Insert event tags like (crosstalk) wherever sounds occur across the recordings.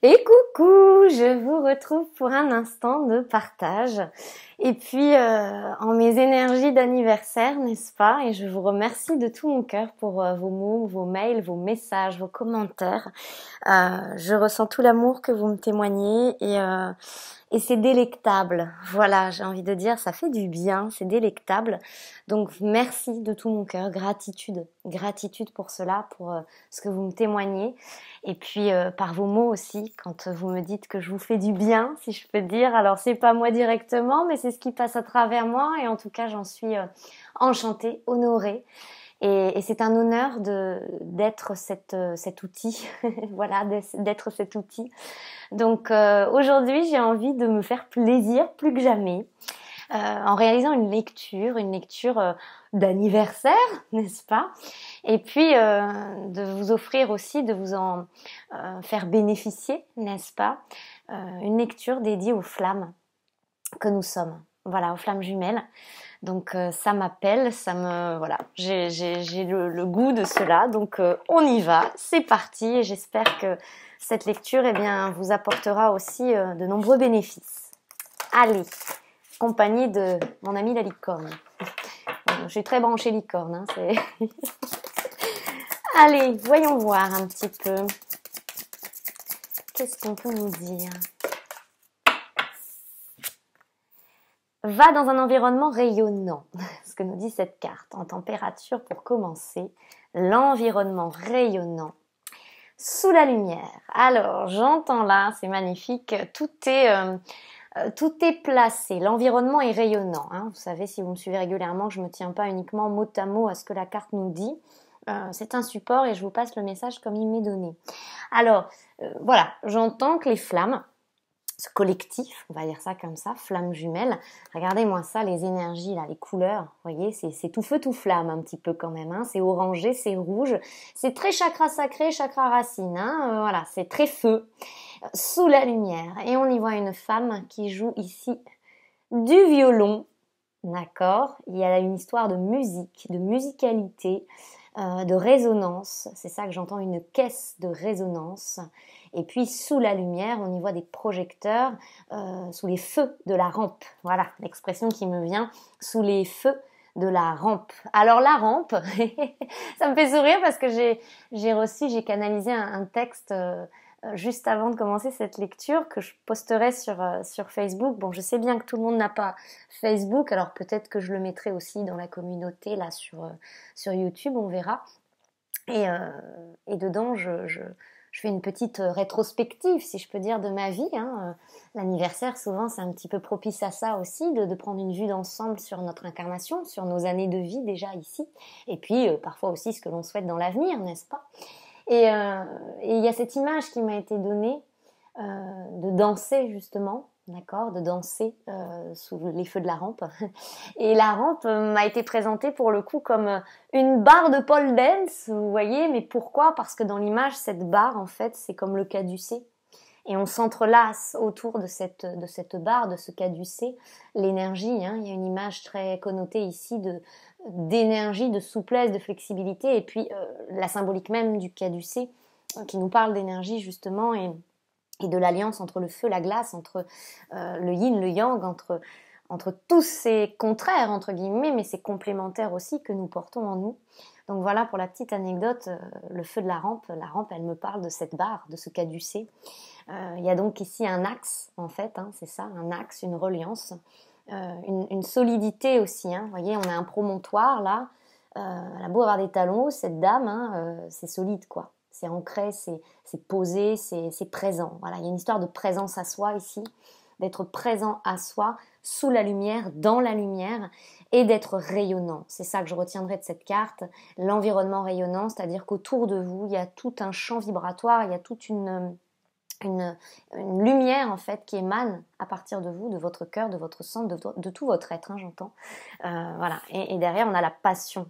Et coucou, je vous retrouve pour un instant de partage. Et puis euh, en mes énergies d'anniversaire, n'est-ce pas Et je vous remercie de tout mon cœur pour euh, vos mots, vos mails, vos messages, vos commentaires. Euh, je ressens tout l'amour que vous me témoignez et et c'est délectable. Voilà, j'ai envie de dire, ça fait du bien, c'est délectable. Donc merci de tout mon cœur, gratitude, gratitude pour cela, pour ce que vous me témoignez. Et puis par vos mots aussi, quand vous me dites que je vous fais du bien, si je peux dire. Alors c'est pas moi directement, mais c'est ce qui passe à travers moi. Et en tout cas, j'en suis euh, enchantée, honorée. Et, c'est un honneur d'être cet outil, (laughs) voilà, d'être cet outil. Donc euh, aujourd'hui, j'ai envie de me faire plaisir plus que jamais euh, en réalisant une lecture, une lecture euh, d'anniversaire, (laughs) n'est-ce pas? Et puis de vous offrir aussi, de vous en faire bénéficier, n'est-ce pas? Une lecture dédiée aux flammes que nous sommes. Voilà, aux flammes jumelles. Donc euh, ça m'appelle, ça me voilà, j'ai le, le, goût de cela. Donc euh, on y va, c'est parti et j'espère que cette lecture eh bien vous apportera aussi euh, de nombreux bénéfices. Allez, compagnie de mon ami la licorne. je suis très branchée licorne. Hein, (laughs) Allez, voyons voir un petit peu. Qu'est-ce qu'on peut nous dire? Va dans un environnement rayonnant, (laughs) ce que nous dit cette carte. En température, pour commencer, l'environnement rayonnant sous la lumière. Alors, j'entends là, c'est magnifique, tout est, euh, euh, tout est placé, l'environnement est rayonnant. Hein. Vous savez, si vous me suivez régulièrement, je ne me tiens pas uniquement mot à mot à ce que la carte nous dit. Euh, c'est un support et je vous passe le message comme il m'est donné. Alors, voilà, j'entends que les flammes, collectif, on va dire ça comme ça, flamme jumelle. Regardez-moi ça, les énergies là, les couleurs, vous voyez, c'est tout feu tout flamme un petit peu quand même. Hein. C'est orangé, c'est rouge, c'est très chakra sacré, chakra racine. Hein. Euh, voilà, c'est très feu, sous la lumière. Et on y voit une femme qui joue ici du violon, d'accord? Il y a une histoire de musique, de musicalité. Euh, de résonance. C'est ça que j'entends, une caisse de résonance. Et puis sous la lumière, on y voit des projecteurs euh, sous les feux de la rampe. Voilà l'expression qui me vient, sous les feux de la rampe. Alors la rampe, (laughs) ça me fait sourire parce que j'ai reçu, j'ai canalisé un, texte euh, juste avant de commencer cette lecture que je posterai sur, sur Facebook. Bon, je sais bien que tout le monde n'a pas Facebook, alors peut-être que je le mettrai aussi dans la communauté là sur, sur YouTube, on verra. Et, euh, et dedans, je, je, je, fais une petite rétrospective, si je peux dire, de ma vie. Hein. L'anniversaire, souvent, c'est un petit peu propice à ça aussi, de, de prendre une vue d'ensemble sur notre incarnation, sur nos années de vie déjà ici, et puis euh, parfois aussi ce que l'on souhaite dans l'avenir, n'est-ce pas? Et, euh, et il y a cette image qui m'a été donnée euh, de danser justement d'accord, de danser euh, sous les feux de la rampe. (laughs) Et la rampe m'a été présentée pour le coup comme une barre de pole dance, vous voyez, mais pourquoi? Parce que dans l'image, cette barre, en fait, c'est comme le caducé. Et on s'entrelace autour de cette, de cette barre, de ce caducé, l'énergie. Hein. Il y a une image très connotée ici de d'énergie, de souplesse, de flexibilité, et puis la symbolique même du caducé qui nous parle d'énergie justement et et de l'alliance entre le feu, la glace, entre euh, le yin, le yang, entre, entre tous ces contraires, entre guillemets, mais ces complémentaires aussi que nous portons en nous. Donc voilà pour la petite anecdote, euh, le feu de la rampe. La rampe, elle me parle de cette barre, de ce caducé. Euh, il y a donc ici un axe, en fait, hein, c'est ça, un axe, une reliance, une, solidité aussi. Hein. Vous voyez, on a un promontoire là. elle a beau avoir des talons cette dame, hein, c'est solide, quoi c'est ancré, c'est posé, c'est présent. Voilà, il y a une histoire de présence à soi ici, d'être présent à soi, sous la lumière, dans la lumière, et d'être rayonnant. C'est ça que je retiendrai de cette carte, l'environnement rayonnant, c'est-à-dire qu'autour de vous, il y a tout un champ vibratoire, il y a toute une, une, lumière en fait qui émane à partir de vous, de votre cœur, de votre sang, de, tout votre être, hein, j'entends. Euh, voilà. et, derrière, on a la passion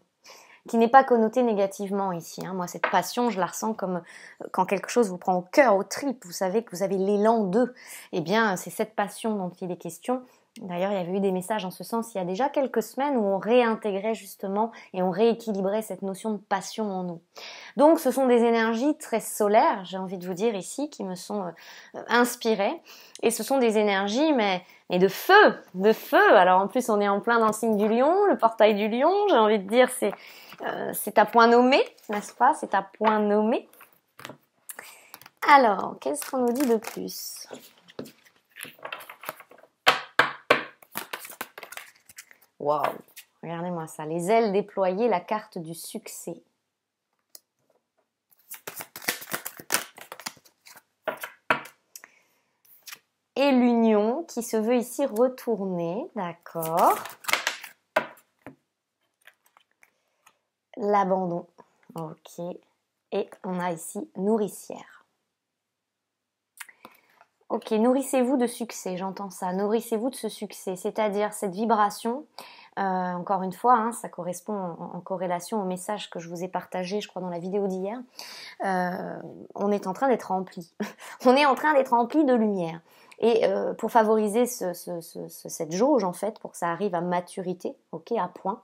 qui n'est pas connoté négativement ici. Hein. Moi, cette passion, je la ressens comme euh, quand quelque chose vous prend au cœur, au trip, vous savez que vous avez l'élan d'eux. Eh bien, c'est cette passion dont il est question. D'ailleurs, il y avait eu des messages en ce sens il y a déjà quelques semaines où on réintégrait justement et on rééquilibrait cette notion de passion en nous. Donc, ce sont des énergies très solaires, j'ai envie de vous dire ici, qui me sont euh, inspirées. Et ce sont des énergies, mais, de feu, de feu. Alors, en plus, on est en plein dans le signe du lion, le portail du lion. J'ai envie de dire, c'est euh, c'est à point nommé, n'est-ce pas? C'est à point nommé. Alors, qu'est-ce qu'on nous dit de plus? Waouh Regardez-moi ça. Les ailes déployées, la carte du succès. Et l'union qui se veut ici retourner. D'accord. L'abandon. Ok. Et on a ici nourricière. Ok, nourrissez-vous de succès, j'entends ça. Nourrissez-vous de ce succès, c'est-à-dire cette vibration. Euh, encore une fois, hein, ça correspond en, corrélation au message que je vous ai partagé, je crois, dans la vidéo d'hier. Euh, on est en train d'être rempli. (laughs) on est en train d'être rempli de lumière. Et euh, pour favoriser cette jauge, en fait, pour que ça arrive à maturité, ok, à point,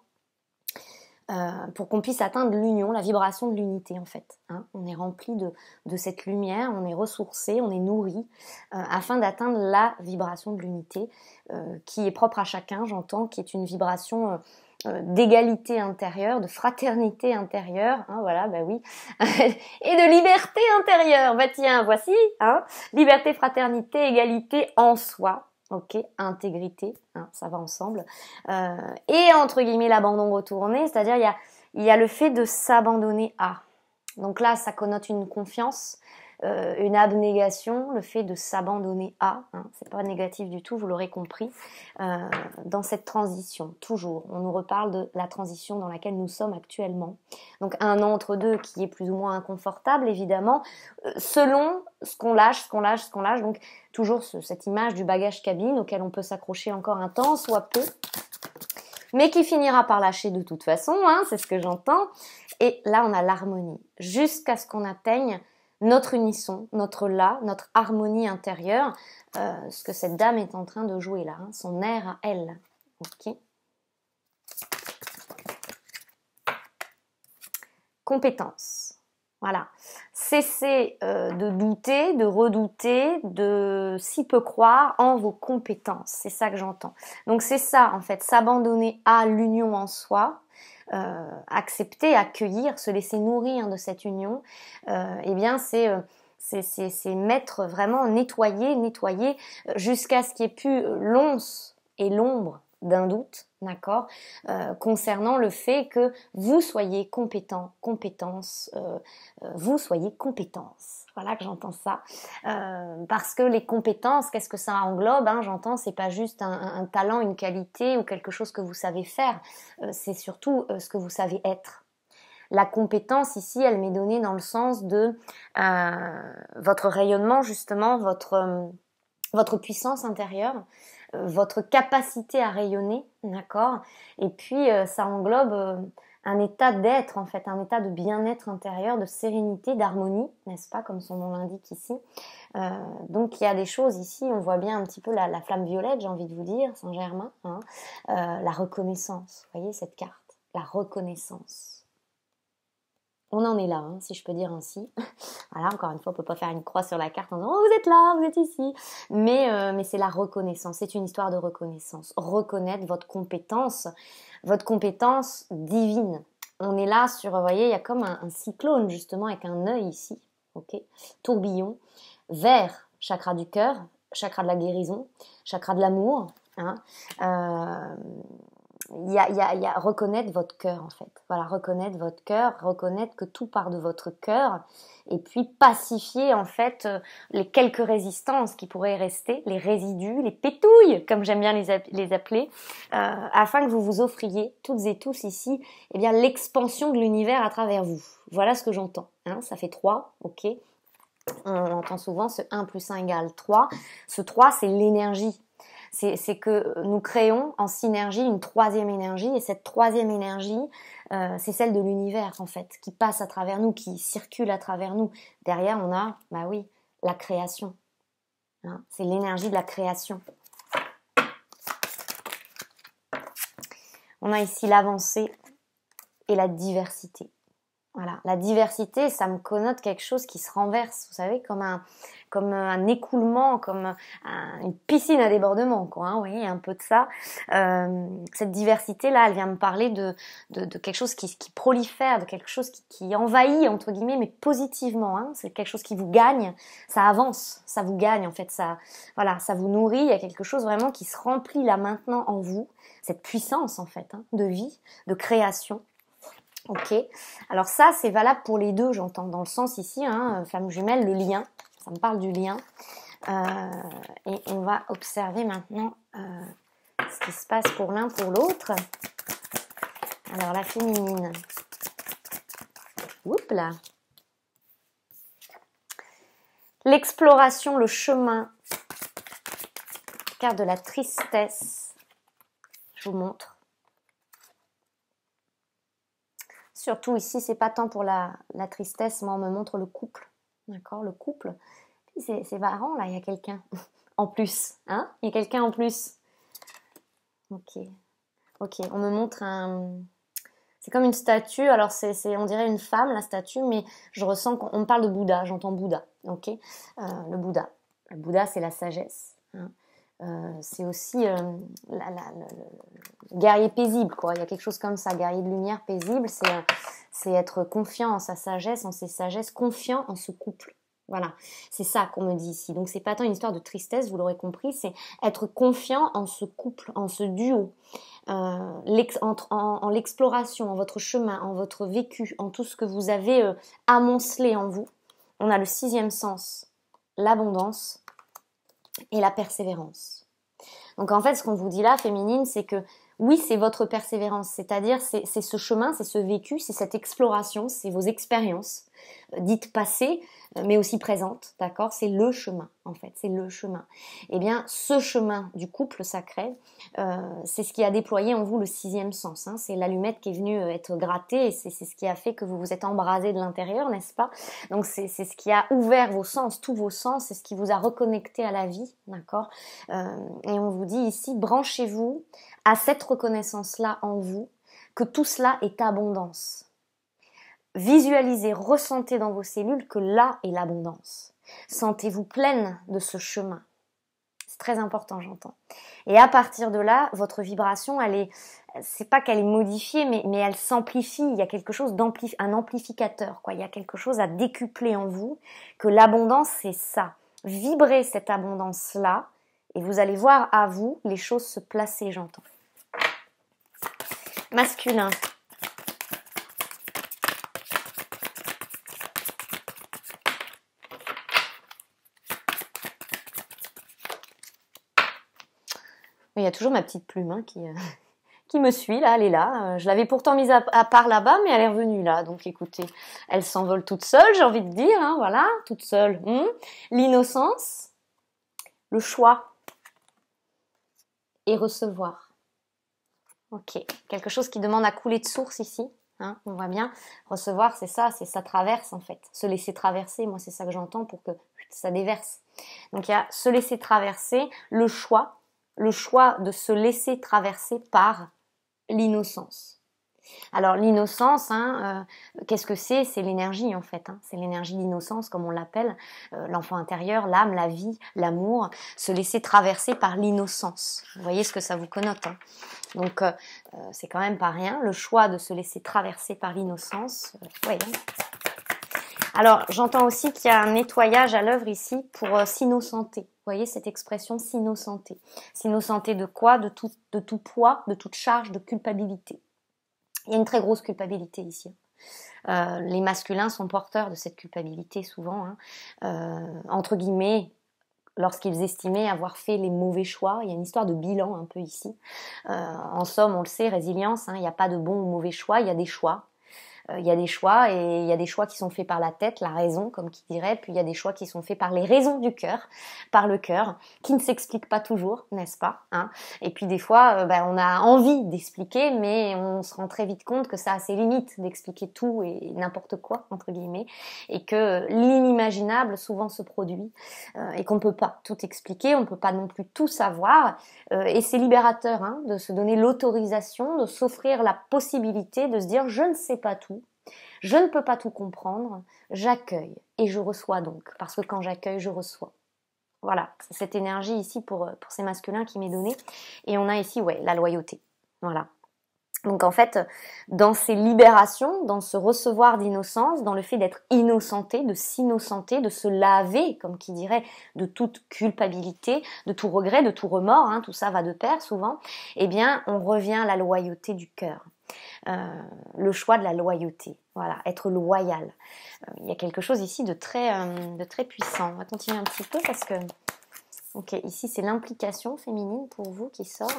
euh, pour qu'on puisse atteindre l'union, la vibration de l'unité en fait. Hein. On est rempli de, cette lumière, on est ressourcé, on est nourri, euh, afin d'atteindre la vibration de l'unité euh, qui est propre à chacun, j'entends, qui est une vibration d'égalité intérieure, de fraternité intérieure, hein, voilà, bah oui, (laughs) et de liberté intérieure. Bah tiens, voici, hein, liberté, fraternité, égalité en soi, ok, intégrité, hein, ça va ensemble, euh, et entre guillemets l'abandon retourné, c'est-à-dire il y a, y a le fait de s'abandonner à. Donc là, ça connote une confiance, euh, une abnégation, le fait de s'abandonner à, hein, c'est pas négatif du tout, vous l'aurez compris, euh, dans cette transition, toujours. On nous reparle de la transition dans laquelle nous sommes actuellement. Donc un entre-deux qui est plus ou moins inconfortable, évidemment, euh, selon ce qu'on lâche, ce qu'on lâche, ce qu'on lâche. Donc toujours cette image du bagage cabine auquel on peut s'accrocher encore un temps, soit peu, mais qui finira par lâcher de toute façon, hein, c'est ce que j'entends. Et là, on a l'harmonie, jusqu'à ce qu'on atteigne notre unisson, notre là, notre harmonie intérieure, euh, ce que cette dame est en train de jouer là, hein, son air à elle. Ok. Compétence. Voilà. Cessez euh, de douter, de redouter, de si peu croire en vos compétences. C'est ça que j'entends. Donc c'est ça en fait, s'abandonner à l'union en soi, accepter, accueillir, se laisser nourrir de cette union, euh, eh bien c'est euh, c'est mettre vraiment nettoyer, nettoyer jusqu'à ce qu'il n'y ait plus l'once et l'ombre d'un doute, d'accord, euh, concernant le fait que vous soyez compétent, compétence, euh, euh, vous soyez compétence. Voilà que j'entends ça, parce que les compétences, qu'est-ce que ça englobe hein, J'entends, c'est pas juste un, un, talent, une qualité ou quelque chose que vous savez faire, c'est surtout ce que vous savez être. La compétence ici, elle m'est donnée dans le sens de votre rayonnement justement, votre votre puissance intérieure. Euh, votre capacité à rayonner, d'accord? Et puis euh, ça englobe euh, un état d'être en fait, un état de bien-être intérieur, de sérénité, d'harmonie, n'est-ce pas, comme son nom l'indique ici? donc il y a des choses ici, on voit bien un petit peu la, flamme violette, j'ai envie de vous dire, Saint-Germain, hein, la reconnaissance, vous voyez cette carte, la reconnaissance on en est là, hein, si je peux dire ainsi. (laughs) voilà, encore une fois, on peut pas faire une croix sur la carte en disant oh, vous êtes là, vous êtes ici. Mais, euh, mais c'est la reconnaissance, c'est une histoire de reconnaissance. Reconnaître votre compétence, votre compétence divine. On est là sur, vous voyez, il y a comme un, cyclone justement avec un œil ici, ok, tourbillon, vers chakra du cœur, chakra de la guérison, chakra de l'amour. Hein, euh, il y a, reconnaître votre cœur en fait. Voilà, reconnaître votre cœur, reconnaître que tout part de votre cœur et puis pacifier en fait euh, les quelques résistances qui pourraient rester, les résidus, les pétouilles comme j'aime bien les, les appeler, euh, afin que vous vous offriez toutes et tous ici eh bien l'expansion de l'univers à travers vous. Voilà ce que j'entends. Hein, ça fait 3, ok on entend souvent ce 1 plus 1 égale 3. Ce 3, c'est l'énergie c'est que nous créons en synergie une troisième énergie et cette troisième énergie, euh, c'est celle de l'univers en fait, qui passe à travers nous, qui circule à travers nous. Derrière, on a, bah oui, la création. Hein. c'est l'énergie de la création. On a ici l'avancée et la diversité. Voilà, la diversité, ça me connote quelque chose qui se renverse, vous savez, comme un, comme un écoulement, comme une piscine à débordement, quoi. Hein, vous voyez, un peu de ça. Euh, cette diversité-là, elle vient me parler de, quelque chose qui, prolifère, de quelque chose qui, qui, envahit entre guillemets, mais positivement. Hein, c'est quelque chose qui vous gagne, ça avance, ça vous gagne en fait, ça, voilà, ça vous nourrit. Il y a quelque chose vraiment qui se remplit là maintenant en vous, cette puissance en fait hein, de vie, de création. Ok. Alors ça, c'est valable pour les deux, j'entends, dans le sens ici, hein, femme jumelle, le lien on parle du lien. Euh, et on va observer maintenant euh, ce qui se passe pour l'un pour l'autre. Alors la féminine. Oups là. L'exploration, le chemin. Carte de la tristesse. Je vous montre. Surtout ici, c'est pas tant pour la, la tristesse, moi on me montre le couple. D'accord Le couple. c'est marrant, là, il y a quelqu'un (laughs) en plus. Hein? Il y a quelqu'un en plus. Ok. Ok, on me montre un. C'est comme une statue. Alors, c'est, on dirait une femme, la statue, mais je ressens qu'on parle de Bouddha. J'entends Bouddha. Ok? Euh, Le Bouddha. Le Bouddha, c'est la sagesse. Hein. Euh, c'est aussi euh, le guerrier paisible, quoi. Il y a quelque chose comme ça, guerrier de lumière paisible, c'est c'est être confiant en sa sagesse, en ses sagesses, confiant en ce couple. Voilà, c'est ça qu'on me dit ici. Donc c'est pas tant une histoire de tristesse, vous l'aurez compris, c'est être confiant en ce couple, en ce duo, euh, en, l'exploration, en votre chemin, en votre vécu, en tout ce que vous avez euh, amoncelé en vous. On a le sixième sens, l'abondance et la persévérance. Donc en fait, ce qu'on vous dit là, féminine, c'est que oui, c'est votre persévérance, c'est-à-dire c'est ce chemin, c'est ce vécu, c'est cette exploration, c'est vos expériences euh, dites passées, mais aussi présentes, d'accord? C'est le chemin, en fait, c'est le chemin. Eh bien, ce chemin du couple sacré, euh, c'est ce qui a déployé en vous le sixième sens. Hein. c'est l'allumette qui est venue être grattée, et c'est ce qui a fait que vous vous êtes embrasé de l'intérieur, n'est-ce pas? Donc c'est ce qui a ouvert vos sens, tous vos sens, c'est ce qui vous a reconnecté à la vie, d'accord? Et on vous dit ici, branchez-vous à cette reconnaissance-là en vous que tout cela est abondance. Visualisez, ressentez dans vos cellules que là est l'abondance. Sentez-vous pleine de ce chemin. C'est très important, j'entends. Et à partir de là, votre vibration, elle est, c'est pas qu'elle est modifiée, mais, mais elle s'amplifie. Il y a quelque chose d'ampli, un amplificateur, quoi. Il y a quelque chose à décupler en vous. Que l'abondance, c'est ça. Vibrez cette abondance-là, et vous allez voir à vous les choses se placer, j'entends masculin. Y a toujours ma petite plume hein, qui, euh, (laughs) qui me suit, là, elle est là. Euh, je l'avais pourtant mise à, part là-bas, mais elle est revenue là. Donc écoutez, elle s'envole toute seule, j'ai envie de dire, hein, voilà, toute seule. Hmm. L'innocence, le choix et recevoir. Ok, quelque chose qui demande à couler de source ici. Hein, on voit bien. Recevoir, c'est ça, c'est ça traverse en fait. Se laisser traverser, moi c'est ça que j'entends pour que ça déverse. Donc il y a se laisser traverser, le choix, le choix de se laisser traverser par l'innocence. Alors l'innocence, hein, euh, qu'est-ce que c'est? C'est l'énergie en fait. Hein. C'est l'énergie d'innocence comme on l'appelle, euh, l'enfant intérieur, l'âme, la vie, l'amour, se laisser traverser par l'innocence. Vous voyez ce que ça vous connote. Hein. Donc euh, c'est quand même pas rien. Le choix de se laisser traverser par l'innocence. Alors j'entends aussi qu'il y a un nettoyage à l'œuvre ici pour s'innocenter. Vous voyez cette expression s'innocenter. S'innocenter de quoi? De tout, poids, de toute charge, de culpabilité. Il y a une très grosse culpabilité ici. Euh, les masculins sont porteurs de cette culpabilité souvent, hein. euh, entre guillemets, lorsqu'ils estimaient avoir fait les mauvais choix. Il y a une histoire de bilan un peu ici. Euh, en somme, on le sait, résilience, hein, il n'y a pas de bon ou mauvais choix, il y a des choix. Il y a des choix et il y a des choix qui sont faits par la tête, la raison, comme qui dirait, puis il y a des choix qui sont faits par les raisons du cœur, par le cœur, qui ne s'expliquent pas toujours, n'est-ce pas hein? Et puis des fois, ben, on a envie d'expliquer, mais on se rend très vite compte que ça a ses limites d'expliquer tout et n'importe quoi entre guillemets, et que l'inimaginable souvent se produit et qu'on ne peut pas tout expliquer, on ne peut pas non plus tout savoir, et c'est libérateur hein, de se donner l'autorisation, de s'offrir la possibilité de se dire je ne sais pas tout, je ne peux pas tout comprendre, j'accueille et je reçois donc, parce que quand j'accueille, je reçois. Voilà, cette énergie ici pour, pour ces masculins qui m'est donnée. Et on a ici, ouais, la loyauté. Voilà. Donc en fait, dans ces libérations, dans ce recevoir d'innocence, dans le fait d'être innocenté, de s'innocenter, de se laver, comme qui dirait, de toute culpabilité, de tout regret, de tout remords, hein, tout ça va de pair souvent, eh bien on revient à la loyauté du cœur. Euh, le choix de la loyauté, voilà, être loyal. Euh, il y a quelque chose ici de très, euh, de très puissant. On va continuer un petit peu parce que, ok, ici c'est l'implication féminine pour vous qui sort.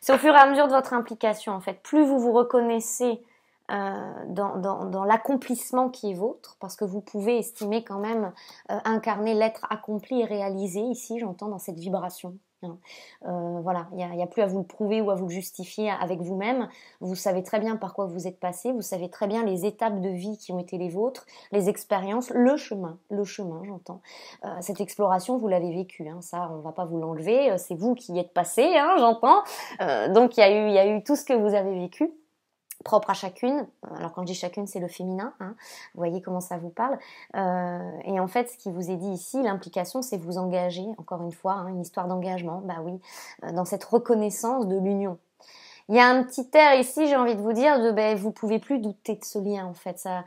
C'est au fur et à mesure de votre implication, en fait. Plus vous vous reconnaissez euh, dans, dans, l'accomplissement qui est vôtre, parce que vous pouvez estimer quand même incarner l'être accompli et réalisé, ici j'entends dans cette vibration. Hein. Euh, voilà, il n'y a, a, plus à vous le prouver ou à vous le justifier avec vous-même. Vous savez très bien par quoi vous êtes passé, vous savez très bien les étapes de vie qui ont été les vôtres, les expériences, le chemin, le chemin, j'entends. Euh, cette exploration, vous l'avez vécue, hein, ça, on va pas vous l'enlever, euh, c'est vous qui y êtes passé, hein, j'entends. donc il y, a eu, y a eu tout ce que vous avez vécu propre à chacune. Alors quand je dis chacune, c'est le féminin. Hein. Vous voyez comment ça vous parle. Euh, et en fait, ce qui vous est dit ici, l'implication, c'est vous engager. Encore une fois, hein, une histoire d'engagement. Bah oui, euh, dans cette reconnaissance de l'union. Il y a un petit air ici, j'ai envie de vous dire, de ben, vous pouvez plus douter de ce lien. En fait, ça,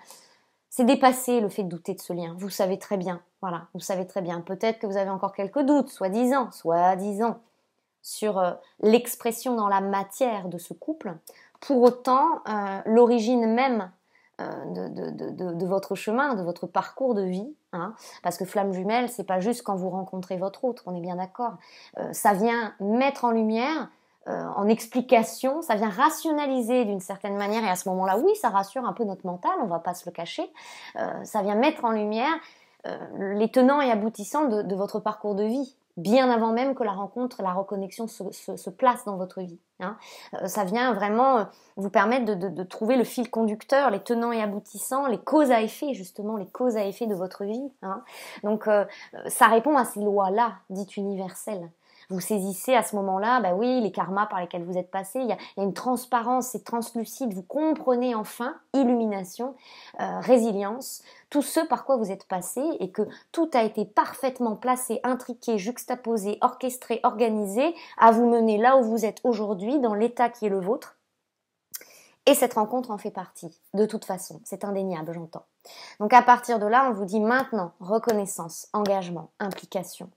c'est dépassé le fait de douter de ce lien. Vous savez très bien. Voilà, vous savez très bien. Peut-être que vous avez encore quelques doutes, soi-disant, soi-disant, sur euh, l'expression dans la matière de ce couple. Pour autant, euh, l'origine même euh, de, votre chemin, de votre parcours de vie, hein, parce que flamme jumelle, c'est pas juste quand vous rencontrez votre autre, on est bien d'accord. Euh, ça vient mettre en lumière, en explication, ça vient rationaliser d'une certaine manière, et à ce moment-là, oui, ça rassure un peu notre mental, on va pas se le cacher. ça vient mettre en lumière les tenants et aboutissants de votre parcours de vie bien avant même que la rencontre, la reconnexion se, place dans votre vie. Hein. Euh, ça vient vraiment euh, vous permettre de, trouver le fil conducteur, les tenants et aboutissants, les causes à effet, justement, les causes à effet de votre vie. Hein. Donc euh, ça répond à ces lois-là, dites universelles vous saisissez à ce moment-là, bah oui, les karmas par lesquels vous êtes passé, il y a, une transparence, c'est translucide, vous comprenez enfin, illumination, euh, résilience, tout ce par quoi vous êtes passé et que tout a été parfaitement placé, intriqué, juxtaposé, orchestré, organisé à vous mener là où vous êtes aujourd'hui, dans l'état qui est le vôtre. Et cette rencontre en fait partie, de toute façon, c'est indéniable, j'entends. Donc à partir de là, on vous dit maintenant reconnaissance, engagement, implication,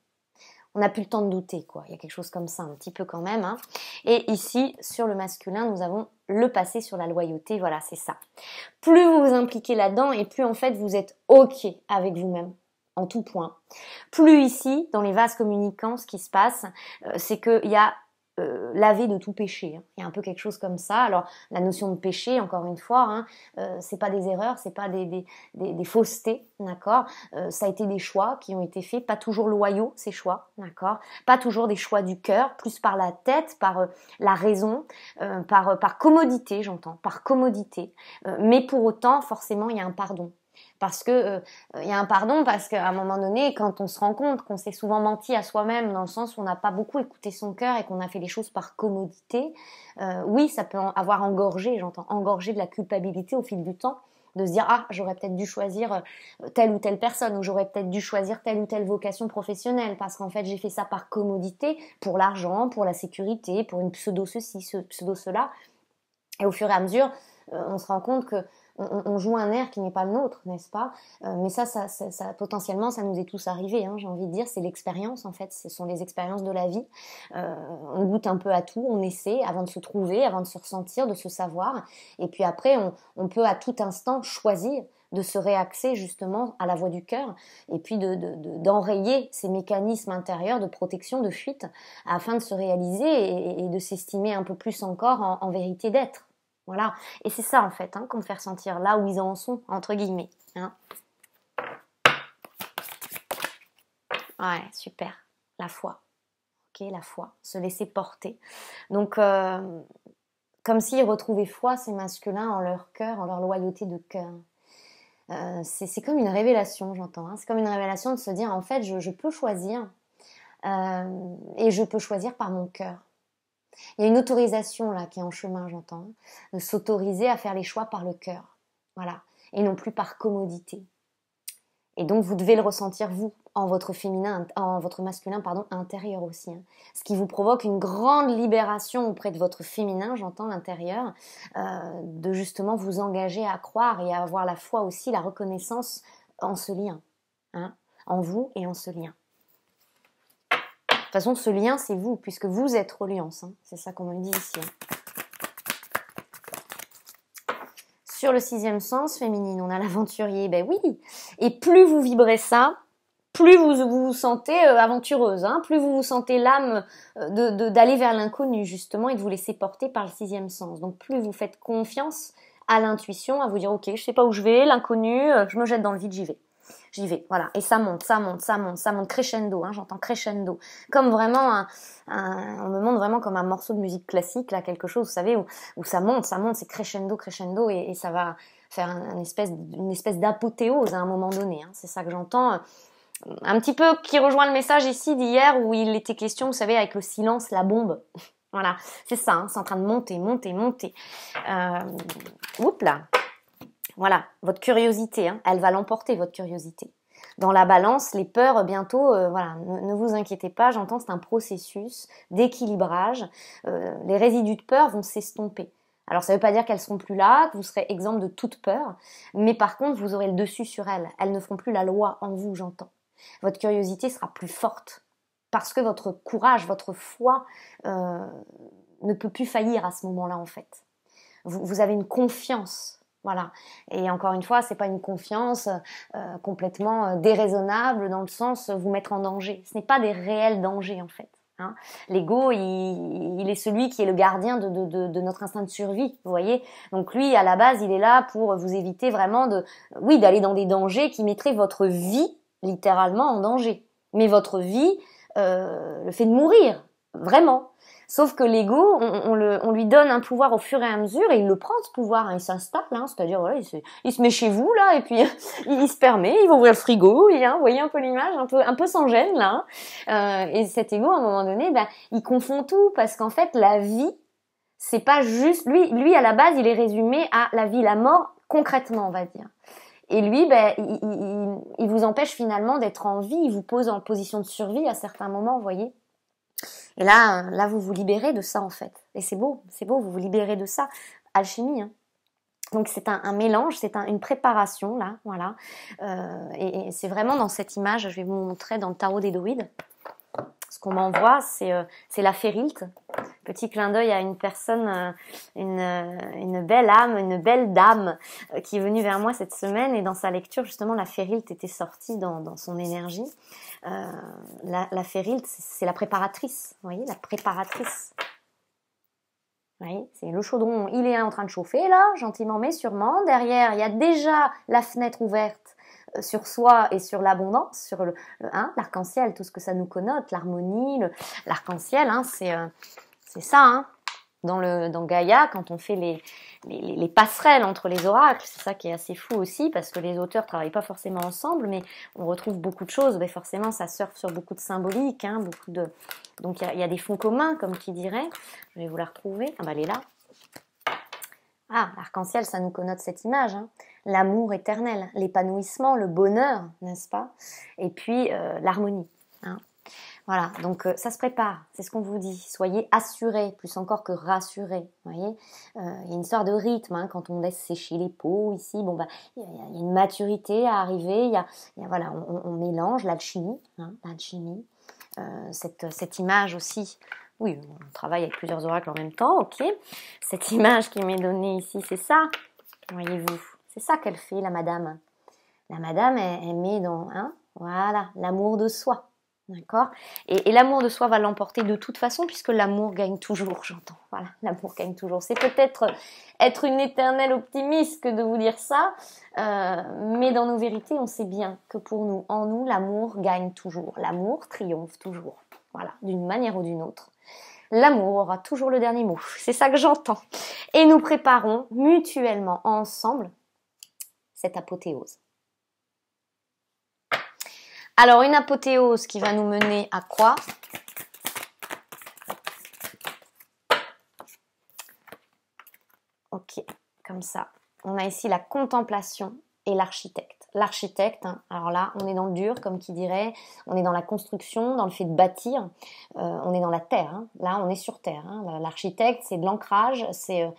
on n'a plus le temps de douter, quoi. Il y a quelque chose comme ça, un petit peu quand même. Hein. Et ici, sur le masculin, nous avons le passé sur la loyauté. Voilà, c'est ça. Plus vous vous impliquez là-dedans et plus en fait vous êtes OK avec vous-même en tout point. Plus ici, dans les vases communicants, ce qui se passe, euh, c'est qu'il y a euh, laver de tout péché. Hein. Il y a un peu quelque chose comme ça. Alors la notion de péché, encore une fois, hein, euh, c'est pas des erreurs, c'est pas des, des, des, faussetés, d'accord. Euh, ça a été des choix qui ont été faits, pas toujours loyaux ces choix, d'accord. Pas toujours des choix du cœur, plus par la tête, par la raison, par par commodité, j'entends, par commodité. mais pour autant, forcément, il y a un pardon parce que euh, il y a un pardon parce qu'à un moment donné quand on se rend compte qu'on s'est souvent menti à soi-même dans le sens où on n'a pas beaucoup écouté son cœur et qu'on a fait les choses par commodité euh, oui ça peut avoir engorgé j'entends engorgé de la culpabilité au fil du temps de se dire ah j'aurais peut-être dû choisir euh, telle ou telle personne ou j'aurais peut-être dû choisir telle ou telle vocation professionnelle parce qu'en fait j'ai fait ça par commodité pour l'argent pour la sécurité pour une pseudo ceci pseudo cela. Et au fur et à mesure on se rend compte que on, joue un air qui n'est pas le nôtre, n'est-ce pas? Euh, Mais ça, ça, ça, potentiellement, ça nous est tous arrivé. Hein, j'ai envie de dire, c'est l'expérience en fait. Ce sont les expériences de la vie. Euh, on goûte un peu à tout, on essaie avant de se trouver, avant de se ressentir, de se savoir. Et puis après, on, peut à tout instant choisir de se réaxer justement à la voix du cœur et puis d'enrayer de, ces mécanismes intérieurs de protection, de fuite, afin de se réaliser et, de s'estimer un peu plus encore en vérité d'être Voilà. Et c'est ça, en fait, hein, qu'on me fait là où ils en sont, entre guillemets. Hein. Ouais, super. La foi. Ok, la foi. Se laisser porter. Donc, euh, comme s'ils retrouvaient foi, ces masculins, en leur cœur, en leur loyauté de cœur. Euh, c'est comme une révélation, j'entends. Hein. C'est comme une révélation de se dire, en fait, je, peux choisir. Euh, et je peux choisir par mon cœur. Il y a une autorisation là qui est en chemin, j'entends, de s'autoriser à faire les choix par le cœur. Voilà. Et non plus par commodité. Et donc vous devez le ressentir vous en votre féminin, en votre masculin pardon intérieur aussi, hein. ce qui vous provoque une grande libération auprès de votre féminin, j'entends intérieur, euh, de justement vous engager à croire et à avoir la foi aussi, la reconnaissance en ce lien, hein, en vous et en ce lien. De façon, ce lien, c'est vous, puisque vous êtes reliance. Hein. C'est ça qu'on me dit ici. Sur le sixième sens féminine, on a l'aventurier. Ben oui. Et plus vous vibrez ça, plus vous vous, sentez euh, aventureuse, hein, plus vous vous sentez l'âme euh, d'aller vers l'inconnu justement et de vous laisser porter par le sixième sens. Donc plus vous faites confiance à l'intuition, à vous dire ok, je sais pas où je vais, l'inconnu, euh, je me jette dans le vide, j'y vais j'y vais. Voilà. Et ça monte, ça monte, ça monte, ça monte crescendo. Hein, J'entends crescendo. Comme vraiment un, on me montre vraiment comme un morceau de musique classique, là, quelque chose, vous savez, où, ça monte, ça monte, c'est crescendo, crescendo, et, ça va faire une espèce d'apothéose à un moment donné. Hein. C'est ça que j'entends. Un petit peu qui rejoint le message ici d'hier où il était question, vous savez, avec le silence, la bombe. (laughs) Voilà, c'est ça, hein, c'est en train de monter, monter, monter. Euh, oups là, voilà, votre curiosité, hein, elle va l'emporter, votre curiosité. Dans la balance, les peurs, bientôt, euh, voilà, ne, vous inquiétez pas, j'entends, c'est un processus d'équilibrage. Euh, les résidus de peur vont s'estomper. Alors ça ne veut pas dire qu'elles seront plus là, que vous serez exempt de toute peur, mais par contre, vous aurez le dessus sur elles. Elles ne feront plus la loi en vous, j'entends. Votre curiosité sera plus forte parce que votre courage, votre foi euh, ne peut plus faillir à ce moment-là, en fait. vous avez une confiance voilà. Et encore une fois, c'est pas une confiance euh, complètement euh, déraisonnable dans le sens vous mettre en danger. Ce n'est pas des réels dangers en fait. Hein. L'ego, il, est celui qui est le gardien de, notre instinct de survie, vous voyez. Donc lui, à la base, il est là pour vous éviter vraiment de, oui, d'aller dans des dangers qui mettraient votre vie littéralement en danger. Mais votre vie, euh, le fait de mourir, vraiment. Sauf que l'ego, on, lui donne un pouvoir au fur et à mesure et il le prend ce pouvoir, hein, il s'installe, hein, c'est-à-dire voilà, il se, met chez vous là et puis (laughs) il, se permet, il va ouvrir le frigo, hein, vous voyez un peu l'image, un peu, un peu sans gêne là. Euh, et cet ego, à un moment donné, ben, il confond tout parce qu'en fait la vie, c'est pas juste lui, lui à la base, il est résumé à la vie, la mort concrètement, on va dire. Et lui, ben, il, il vous empêche finalement d'être en vie, il vous pose en position de survie à certains moments, vous voyez. Et là, là, vous vous libérez de ça en fait. Et c'est beau, c'est beau, vous vous libérez de ça. Alchimie. Hein. Donc c'est un, mélange, c'est une préparation là, voilà. Euh, et, c'est vraiment dans cette image, je vais vous montrer dans le tarot des druides. Ce qu'on m'envoie, c'est euh, la férilte. Petit clin d'œil à une personne, euh, une, une, belle âme, une belle dame qui est venue vers moi cette semaine et dans sa lecture justement la férilte était sortie dans, son énergie. Euh, la, la c'est la préparatrice. Vous voyez, la préparatrice. Vous c'est le chaudron, il est en train de chauffer là, gentiment mais sûrement. Derrière, il y a déjà la fenêtre ouverte euh, sur soi et sur l'abondance, sur le, hein, l'arc-en-ciel, tout ce que ça nous connote, l'harmonie, l'arc-en-ciel, hein, c'est, euh, c'est ça. Hein dans, le, dans Gaïa, quand on fait les, les, passerelles entre les oracles, c'est ça qui est assez fou aussi, parce que les auteurs travaillent pas forcément ensemble, mais on retrouve beaucoup de choses. Mais forcément, ça surfe sur beaucoup de symboliques, hein, beaucoup de. Donc il y, a des fonds communs, comme qui dirait. Je vais vous la retrouver. Ah bah elle est là. Ah, l'arc-en-ciel, ça nous connote cette image. Hein. L'amour éternel, l'épanouissement, le bonheur, n'est-ce pas? Et puis euh, l'harmonie. Hein. Voilà, donc euh, ça se prépare, c'est ce qu'on vous dit. Soyez assurés, plus encore que rassurés. Voyez, euh, il y a une sorte de rythme hein, quand on laisse sécher les peaux ici. Bon bah, il y, a une maturité à arriver. Il y a, voilà, on, mélange l'alchimie, hein, l'alchimie, cette, cette image aussi. Oui, on travaille avec plusieurs oracles en même temps, ok. Cette image qui m'est donnée ici, c'est ça. Voyez-vous, c'est ça qu'elle fait, la madame. La madame, elle, met dans, hein, voilà, l'amour de soi D'accord? Et, l'amour de soi va l'emporter de toute façon, puisque l'amour gagne toujours, j'entends. Voilà, (laughs) l'amour gagne toujours. C'est peut-être être une éternelle optimiste que de vous dire ça, euh, mais dans nos vérités, on sait bien que pour nous, en nous, l'amour gagne toujours. L'amour triomphe toujours. Voilà, d'une manière ou d'une autre. L'amour aura toujours le dernier mot. C'est ça que j'entends. Et nous préparons mutuellement ensemble apothéose. Alors, une apothéose qui va nous mener à quoi? Ok, comme ça. On a ici la contemplation et l'architecte. L'architecte, hein, alors là, on est dans le dur, comme qui dirait, on est dans la construction, dans le fait de bâtir, euh, on est dans la terre. Hein. Là, on est sur terre. Hein. L'architecte, c'est de l'ancrage, c'est euh,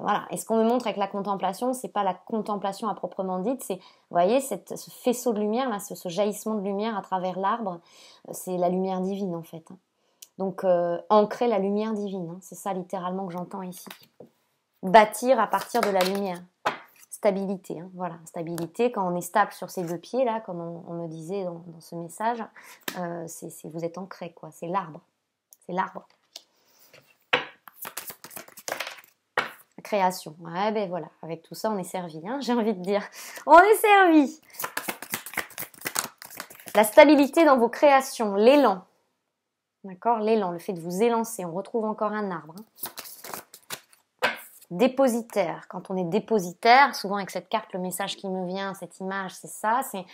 voilà. Et ce qu'on me montre avec la contemplation, c'est pas la contemplation à proprement dite, c'est, vous voyez, ce faisceau de lumière, ce, jaillissement de lumière à travers l'arbre, euh, c'est la lumière divine en fait. Hein. Donc, euh, ancrer la lumière divine, hein. c'est ça littéralement que j'entends ici. Bâtir à partir de la lumière. Stabilité, hein. voilà, stabilité. Quand on est stable sur ses deux pieds, là, comme on, me disait dans, ce message, c'est, vous êtes ancré, quoi. C'est l'arbre. C'est l'arbre. Création. Ouais, ben voilà, avec tout ça, on est servi, hein, j'ai envie de dire. On est servi. La stabilité dans vos créations, l'élan. D'accord L'élan, le fait de vous élancer. On retrouve encore un arbre. Hein dépositaire. Quand on est dépositaire, souvent avec cette carte, le message qui me vient, cette image, c'est ça, c'est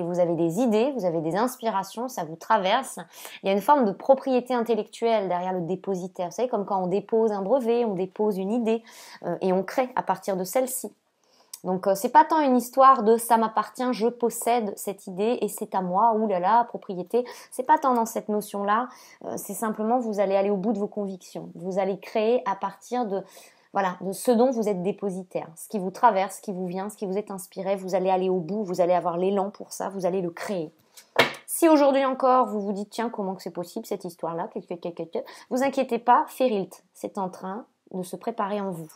vous avez des idées, vous avez des inspirations, ça vous traverse. Il y a une forme de propriété intellectuelle derrière le dépositaire. Vous savez, comme quand on dépose un brevet, on dépose une idée euh, et on crée à partir de celle-ci. Donc euh, c'est pas tant une histoire de ça m'appartient, je possède cette idée et c'est à moi, ou là là, propriété. C'est pas tant dans cette notion-là. Euh, c'est simplement vous allez aller au bout de vos convictions. Vous allez créer à partir de voilà, de ce dont vous êtes dépositaire, ce qui vous traverse, ce qui vous vient, ce qui vous est inspiré, vous allez aller au bout, vous allez avoir l'élan pour ça, vous allez le créer. Si aujourd'hui encore vous vous dites tiens comment que c'est possible cette histoire-là, vous inquiétez pas, Ferilt, c'est en train de se préparer en vous.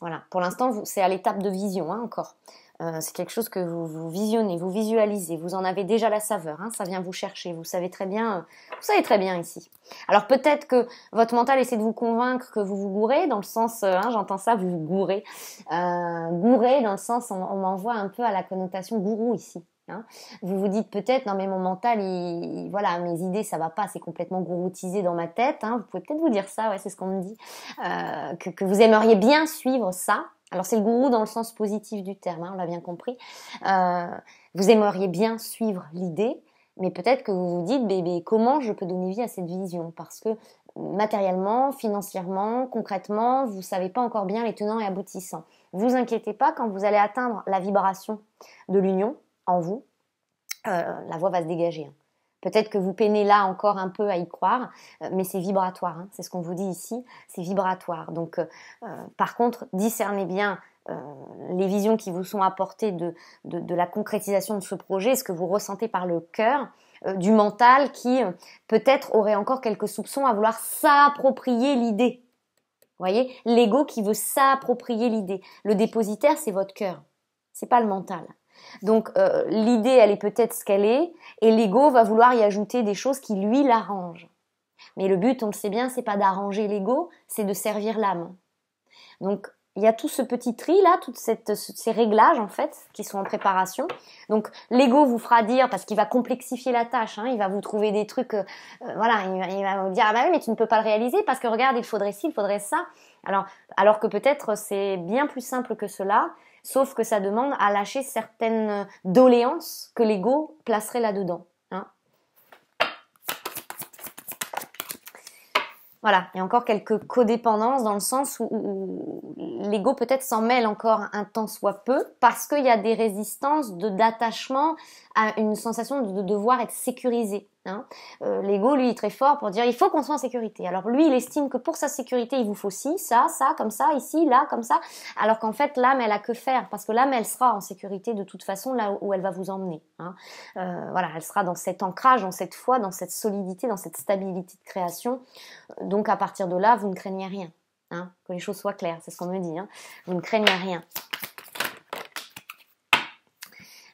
Voilà, pour l'instant c'est à l'étape de vision hein, encore. Euh, c'est quelque chose que vous, visionnez, vous visualisez, vous en avez déjà la saveur, hein, ça vient vous chercher, vous savez très bien, vous très bien ici. Alors peut-être que votre mental essaie de vous convaincre que vous vous gourrez, dans le sens, euh, hein, j'entends ça, vous vous gourrez, euh, gourez dans le sens, on, m'envoie un peu à la connotation gourou ici. Hein. Vous vous dites peut-être non mais mon mental, il, voilà mes idées ça va pas, c'est complètement gouroutisé dans ma tête. Hein. Vous pouvez peut-être vous dire ça, ouais c'est ce qu'on me dit, que vous aimeriez bien suivre ça, alors c'est le gourou dans le sens positif du terme, hein, on l'a bien compris. Euh, vous aimeriez bien suivre l'idée, mais peut-être que vous vous dites, bébé, comment je peux donner vie à cette vision? Parce que matériellement, financièrement, concrètement, vous savez pas encore bien les tenants et aboutissants. Vous inquiétez pas, quand vous allez atteindre la vibration de l'union en vous, euh, la voix va se dégager. Hein. Peut-être que vous peinez là encore un peu à y croire, euh, mais c'est vibratoire. Hein. c'est ce qu'on vous dit ici, c'est vibratoire. Donc, euh, euh, par contre, discernez bien les visions qui vous sont apportées de, de, la concrétisation de ce projet, ce que vous ressentez par le cœur, du mental qui peut-être aurait encore quelques soupçons à vouloir s'approprier l'idée. Voyez, l'ego qui veut s'approprier l'idée. Le dépositaire, c'est votre cœur, c'est pas le mental. Donc euh, l'idée, elle est peut-être ce qu'elle est, et l'ego va vouloir y ajouter des choses qui lui l'arrangent. Mais le but, on le sait bien, c'est pas d'arranger l'ego, c'est de servir l'âme. Donc il y a tout ce petit tri là, toutes ces réglages en fait qui sont en préparation. Donc l'ego vous fera dire parce qu'il va complexifier la tâche, hein, il va vous trouver des trucs, euh, euh, voilà, il va, vous dire ah bah oui mais tu ne peux pas le réaliser parce que regarde il faudrait ci, il faudrait ça. Alors alors que peut-être c'est bien plus simple que cela Sauf que ça demande à lâcher certaines doléances que l'ego placerait là-dedans. Hein. Voilà, il y a encore quelques codépendances dans le sens où, l'ego peut-être s'en mêle encore un temps soit peu parce qu'il y a des résistances d'attachement à une sensation de devoir être sécurisé. Hein. Euh, L'ego, lui, est très fort pour dire il faut qu'on soit en sécurité. Alors lui, il estime que pour sa sécurité, il vous faut ci, ça, ça, comme ça, ici, là, comme ça. Alors qu'en fait, l'âme, elle a que faire parce que l'âme, elle sera en sécurité de toute façon là où elle va vous emmener. Hein. Euh, voilà, elle sera dans cet ancrage, dans cette foi, dans cette solidité, dans cette stabilité de création. Donc à partir de là, vous ne craignez rien. Hein, que les choses soient claires, c'est ce qu'on me dit. Hein. Vous ne craignez rien.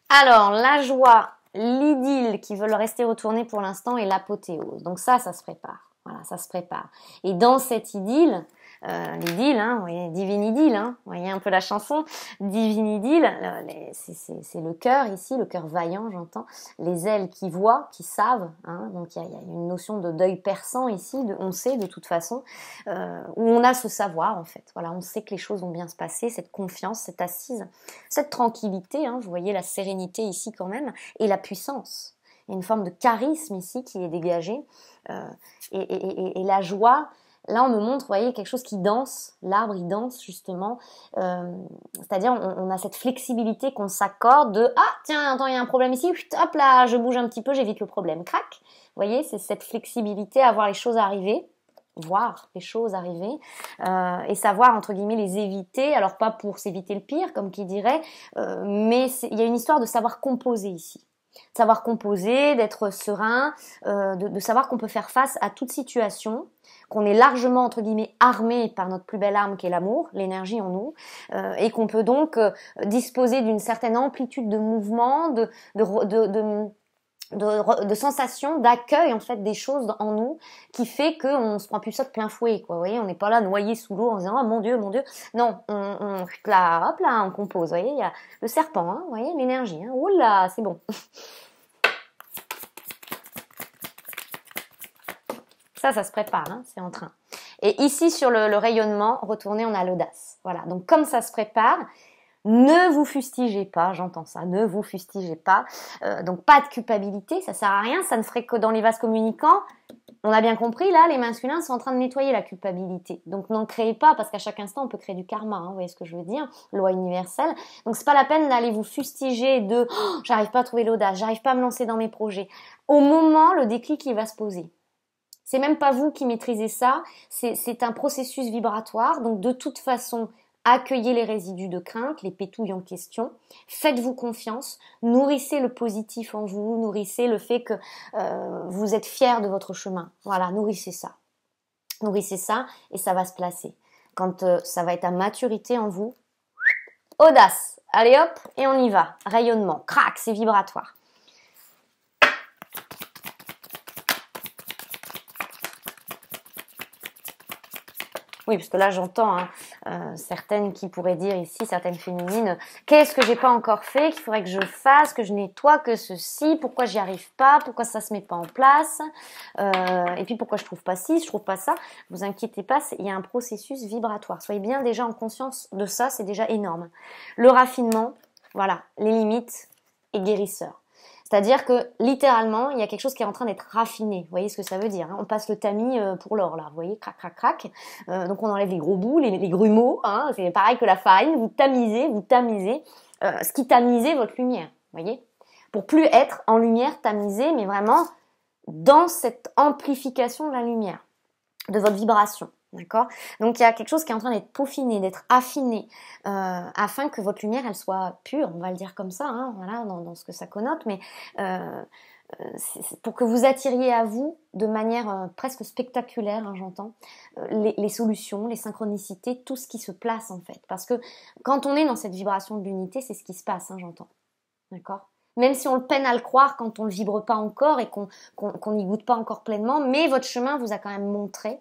Alors, la joie, l'idylle qui veulent rester retournés pour l'instant et l'apothéose. Donc ça, ça se prépare. Voilà, ça se prépare. Et dans cette idylle, euh, l'idylle, hein, vous voyez, divine idylle, hein, vous voyez un peu la chanson, divine idylle, euh, c'est le cœur ici, le cœur vaillant, j'entends, les ailes qui voient, qui savent, hein, donc il y, a, une notion de deuil perçant ici, de, on sait de toute façon, euh, où on a ce savoir en fait, voilà, on sait que les choses vont bien se passer, cette confiance, cette assise, cette tranquillité, hein, vous voyez la sérénité ici quand même, et la puissance. Une forme de charisme ici qui est dégagée, euh, et, et, et, la joie, Là, on me montre, vous voyez, quelque chose qui danse. L'arbre, il danse justement. Euh, c'est-à-dire, on, a cette flexibilité qu'on s'accorde de ah tiens, attends, il y a un problème ici. Hop là, je bouge un petit peu, j'évite le problème. Crac. Vous voyez, c'est cette flexibilité à voir les choses arriver voir les choses arriver euh, et savoir entre guillemets les éviter alors pas pour s'éviter le pire comme qui dirait euh, mais il y a une histoire de savoir composer ici savoir composer, d'être serein, de, de, savoir qu'on peut faire face à toute situation, qu'on est largement entre guillemets armé par notre plus belle arme qui est l'amour, l'énergie en nous, euh, et qu'on peut donc euh, disposer d'une certaine amplitude de mouvement, de, de, de, de de, sensations d'accueil en fait des choses en nous qui fait qu'on se prend plus ça de plein fouet quoi. Vous voyez on n'est pas là noyé sous l'eau en disant oh mon dieu mon dieu. Non on, là hop là on compose. Vous voyez il y a le serpent hein, vous voyez l'énergie hein, là c'est bon. (laughs) Ça, ça se prépare, hein, c'est en train. Et ici, sur le, rayonnement, retournez, on a l'audace. Voilà, donc comme ça se prépare, ne vous fustigez pas, j'entends ça, ne vous fustigez pas. Euh, donc pas de culpabilité, ça sert à rien, ça ne ferait que dans les vases communicants. On a bien compris, là, les masculins sont en train de nettoyer la culpabilité. Donc n'en créez pas, parce qu'à chaque instant, on peut créer du karma, hein, vous voyez ce que je veux dire Loi universelle. Donc c'est pas la peine d'aller vous fustiger de oh, j'arrive pas à trouver l'audace, j'arrive pas à me lancer dans mes projets ». Au moment, le déclic, il va se poser. C'est même pas vous qui maîtrisez ça, c'est un processus vibratoire. Donc de toute façon, accueillez les résidus de crainte, les pétouilles en question, faites-vous confiance, nourrissez le positif en vous, nourrissez le fait que euh, vous êtes fier de votre chemin. Voilà, nourrissez ça. Nourrissez ça et ça va se placer. Quand euh, ça va être à maturité en vous, audace, allez hop, et on y va. Rayonnement, crac, c'est vibratoire. Oui, parce que là j'entends hein, euh, certaines qui pourraient dire ici, certaines féminines, qu'est-ce que j'ai pas encore fait, qu'il faudrait que je fasse, que je nettoie, que ceci, pourquoi j'y arrive pas, pourquoi ça se met pas en place, euh, et puis pourquoi je trouve pas ci, je trouve pas ça. Vous inquiétez pas, il y a un processus vibratoire. Soyez bien déjà en conscience de ça, c'est déjà énorme. Le raffinement, voilà, les limites et guérisseur. C'est-à-dire que littéralement, il y a quelque chose qui est en train d'être raffiné. Vous voyez ce que ça veut dire hein On passe le tamis euh, pour l'or là. Vous voyez, crac, crac, crac. Euh, donc on enlève les gros bouts, les, grumeaux. Hein c'est pareil que la farine. Vous tamisez, vous tamisez euh, ce qui tamisait votre lumière. Vous voyez Pour plus être en lumière tamisée, mais vraiment dans cette amplification de la lumière, de votre vibration. D'accord? Donc il y a quelque chose qui est en train d'être peaufiné, d'être affiné, euh, afin que votre lumière, elle soit pure, on va le dire comme ça, hein, voilà, dans, ce que ça connote, mais euh, euh, pour que vous attiriez à vous de manière presque spectaculaire, hein, j'entends, les, solutions, les synchronicités, tout ce qui se place en fait. Parce que quand on est dans cette vibration de l'unité, c'est ce qui se passe, hein, j'entends. D'accord? Même si on le peine à le croire quand on ne vibre pas encore et qu'on n'y goûte pas encore pleinement, mais votre chemin vous a quand même montré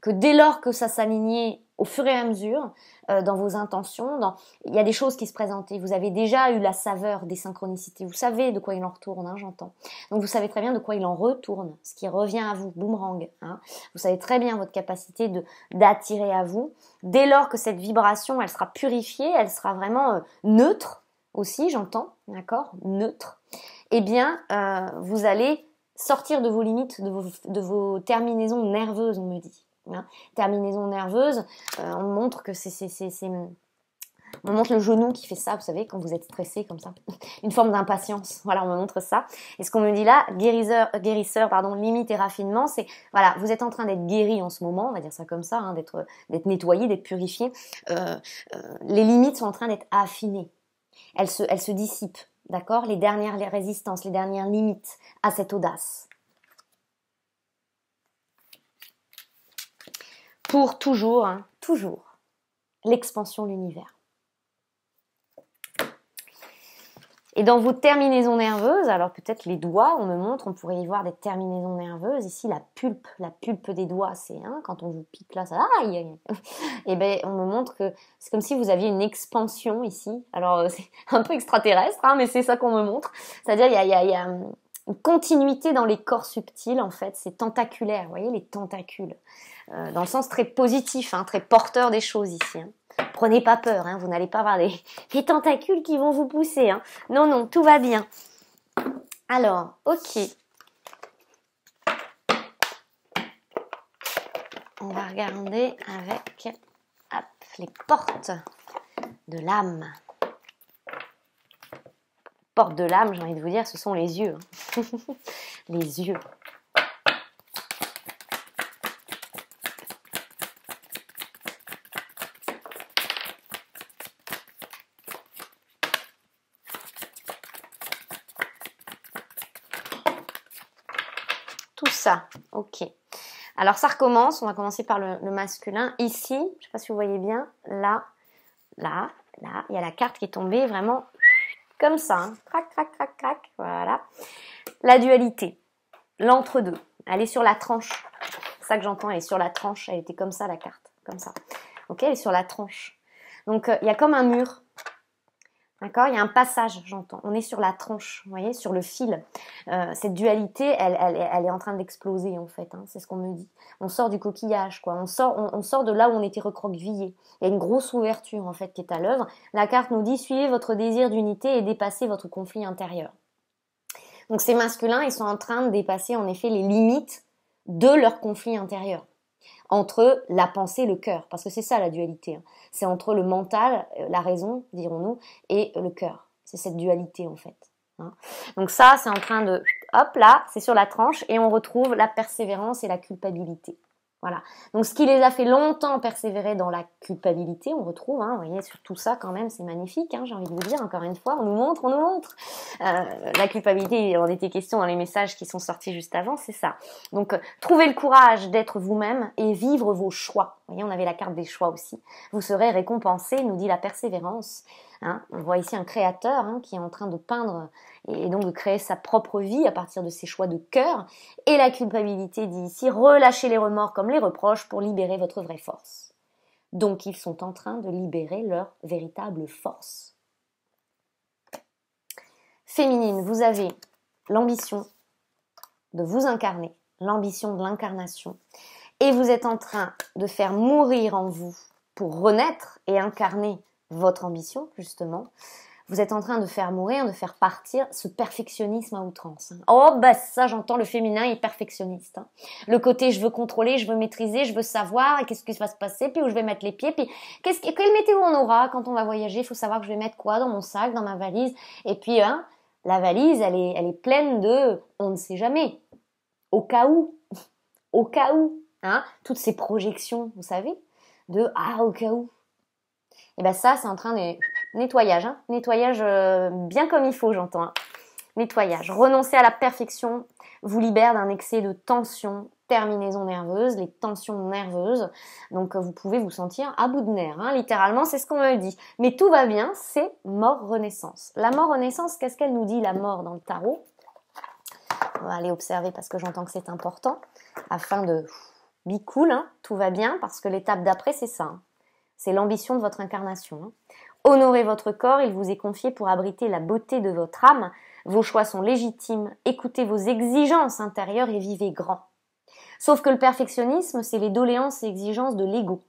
que dès lors que ça s'alignait au fur et à mesure euh, dans vos intentions, dans... il y a des choses qui se présentaient. Vous avez déjà eu la saveur des synchronicités. Vous savez de quoi il en retourne, hein, j'entends. Donc vous savez très bien de quoi il en retourne, ce qui revient à vous, boomerang. Hein. Vous savez très bien votre capacité de d'attirer à vous. Dès lors que cette vibration, elle sera purifiée, elle sera vraiment euh, neutre aussi, j'entends, d'accord, neutre. Eh bien, euh, vous allez sortir de vos limites, de vos, de vos terminaisons nerveuses, on me dit. Hein. Terminaison nerveuse, euh, on montre que c'est on montre le genou qui fait ça, vous savez, quand vous êtes stressé comme ça. (laughs) Une forme d'impatience. Voilà, on me montre ça. Et ce qu'on me dit là, guérisseur, guérisseur, pardon, limite et raffinement, c'est, voilà, vous êtes en train d'être guéri en ce moment, on va dire ça comme ça, hein, d'être, nettoyé, d'être purifié. Euh, euh, les limites sont en train d'être affinées. Elles se, elles se dissipent, d'accord? Les dernières résistances, les dernières limites à cette audace. Pour toujours, hein, toujours, l'expansion de l'univers. Et dans vos terminaisons nerveuses, alors peut-être les doigts, on me montre, on pourrait y voir des terminaisons nerveuses. Ici, la pulpe, la pulpe des doigts, c'est hein, quand on vous pique là, ça aïe. Et eh ben, on me montre que c'est comme si vous aviez une expansion ici. Alors (laughs) c'est un peu extraterrestre, hein, mais c'est ça qu'on me montre. C'est-à-dire il y, a, y a, une continuité dans les corps subtils en fait. C'est tentaculaire, vous voyez les tentacules, euh, dans le sens très positif, hein, très porteur des choses ici. Hein. Prenez pas peur, hein, vous n'allez pas avoir des, (laughs) tentacules qui vont vous pousser. Non, non, tout va bien. Alors, ok. On va regarder avec les portes de l'âme. De l'âme, j'ai envie de vous dire, ce sont les yeux. (laughs) Les yeux. ça. Ok. Alors ça recommence. On va commencer par le, masculin. Ici, je ne sais pas si vous voyez bien, là, là, là, il y a la carte qui est tombée vraiment comme ça. Hein. Crac, crac, crac, crac. Voilà. La dualité. L'entre-deux. Elle est sur la tranche. C'est ça que j'entends. Elle est sur la tranche. Elle était comme ça, la carte. Comme ça. Ok, elle est sur la tranche. Donc, euh, il y a comme un mur. D'accord? Il y a un passage, j'entends. On est sur la tranche, vous voyez, sur le fil. Euh, cette dualité, elle, est en train d'exploser, en fait. Hein, c'est ce qu'on me dit. On sort du coquillage, quoi. On sort, on, sort de là où on était recroquevillé. Il y a une grosse ouverture, en fait, qui est à l'œuvre. La carte nous dit suivez votre désir d'unité et dépassez votre conflit intérieur. Donc ces masculins, ils sont en train de dépasser, en effet, les limites de leur conflit intérieur entre la pensée et le cœur, parce que c'est ça la dualité. Hein. C'est entre le mental, euh, la raison, dirons-nous, et le cœur. C'est cette dualité en fait. Hein. Donc ça, c'est en train de, hop là, c'est sur la tranche, et on retrouve la persévérance et la culpabilité. Voilà. Donc ce qui les a fait longtemps persévérer dans la culpabilité, on retrouve, hein, vous voyez, sur tout ça quand même, c'est magnifique, hein, j'ai envie de vous dire, encore une fois, on nous montre, on nous montre. Euh, la culpabilité, on était question dans les messages qui sont sortis juste avant, c'est ça. Donc euh, trouvez le courage d'être vous-même et vivre vos choix. Vous voyez, on avait la carte des choix aussi. Vous serez récompensé, nous dit la persévérance. Hein. On voit ici un créateur hein, qui est en train de peindre et donc de créer sa propre vie à partir de ses choix de cœur. Et la culpabilité dit ici relâchez les remords comme les reproches pour libérer votre vraie force. Donc ils sont en train de libérer leur véritable force. Féminine, vous avez l'ambition de vous incarner, l'ambition de l'incarnation, et vous êtes en train de faire mourir en vous pour renaître et incarner votre ambition, justement, vous êtes en train de faire mourir, de faire partir ce perfectionnisme à outrance. Oh, bah ça, j'entends, le féminin est perfectionniste. Hein. Le côté, je veux contrôler, je veux maîtriser, je veux savoir, qu'est-ce qui va se passer, puis où je vais mettre les pieds, puis qu'est-ce, quelle météo on aura quand on va voyager, il faut savoir que je vais mettre quoi dans mon sac, dans ma valise? Et puis, hein, la valise, elle est, elle est pleine de, on ne sait jamais, au cas où, au cas où, hein, toutes ces projections, vous savez, de, ah, au cas où, et bien ça, c'est en train de nettoyage, hein. nettoyage euh, bien comme il faut, j'entends. Hein. Nettoyage. Renoncer à la perfection vous libère d'un excès de tension, terminaison nerveuse, les tensions nerveuses. Donc vous pouvez vous sentir à bout de nerfs, littéralement, c'est ce qu'on me dit. Mais tout va bien, c'est mort-renaissance. La mort-renaissance, qu'est-ce qu'elle nous dit, la mort dans le tarot? On va aller observer parce que j'entends que c'est important, afin de be cool, tout va bien, parce que l'étape d'après, c'est ça. C'est l'ambition de votre incarnation. Hein. Honorez votre corps, il vous est confié pour abriter la beauté de votre âme. Vos choix sont légitimes. Écoutez vos exigences intérieures et vivez grand. Sauf que le perfectionnisme, c'est les doléances et exigences de l'ego.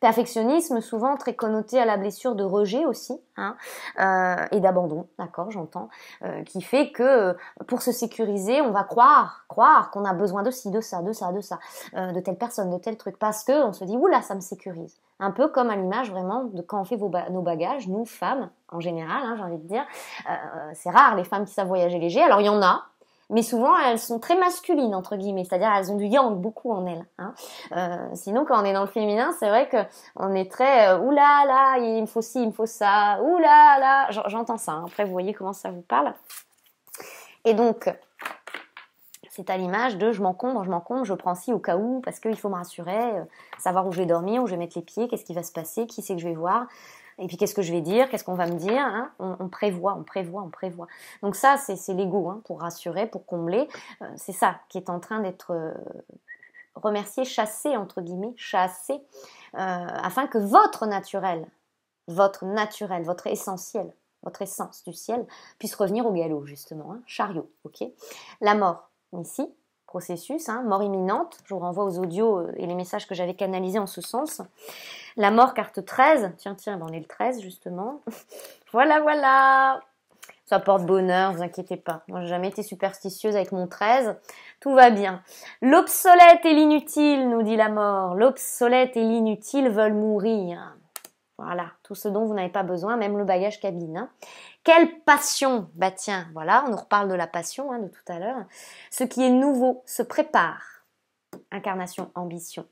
Perfectionnisme, souvent très connoté à la blessure de rejet aussi, hein, euh, et d'abandon, d'accord, j'entends, euh, qui fait que euh, pour se sécuriser, on va croire, croire qu'on a besoin de ci, de ça, de ça, de ça, de telle personne, de tel truc, parce que on se dit, oula, ça me sécurise. Un peu comme à l'image vraiment de quand on fait nos bagages, nous femmes en général, hein, j'ai envie de dire, c'est rare les femmes qui savent voyager léger. Alors il y en a, mais souvent elles sont très masculines entre guillemets, c'est-à-dire elles ont du yang beaucoup en elles. Hein. Euh, sinon quand on est dans le féminin, c'est vrai que on est très euh, oula là, il me faut ci, il me faut ça, oula là, j'entends ça. Hein. Après vous voyez comment ça vous parle. Et donc c'est à l'image de je m'encombre, je m'encombre, je prends ci au cas où parce qu'il faut me rassurer, euh, savoir où je vais dormir, où je vais mettre les pieds, qu'est-ce qui va se passer, qui c'est que je vais voir. Et puis qu'est-ce que je vais dire? Qu'est-ce qu'on va me dire hein? On, prévoit, on prévoit, on prévoit. Donc ça, c'est l'ego, hein, pour rassurer, pour combler. Euh, c'est ça qui est en train d'être euh, remercié, chassé, entre guillemets, chassé, euh, afin que votre naturel, votre naturel, votre essentiel, votre essence du ciel puisse revenir au galop, justement. Hein, chariot, ok? La mort, ici, processus, hein, mort imminente. Je vous renvoie aux audios euh, et les messages que j'avais canalisés en ce sens. La mort, carte 13. Tiens, tiens, ben, on est le 13 justement. (laughs) voilà, voilà. Ça porte bonheur, vous inquiétez pas. Moi, j'ai jamais été superstitieuse avec mon 13. Tout va bien. L'obsolète et l'inutile, nous dit la mort. L'obsolète et l'inutile veulent mourir. Voilà, tout ce dont vous n'avez pas besoin, même le bagage cabine. Hein. Quelle passion Bah tiens, voilà, on nous reparle de la passion hein, de tout à l'heure. Ce qui est nouveau se prépare. Incarnation, ambition.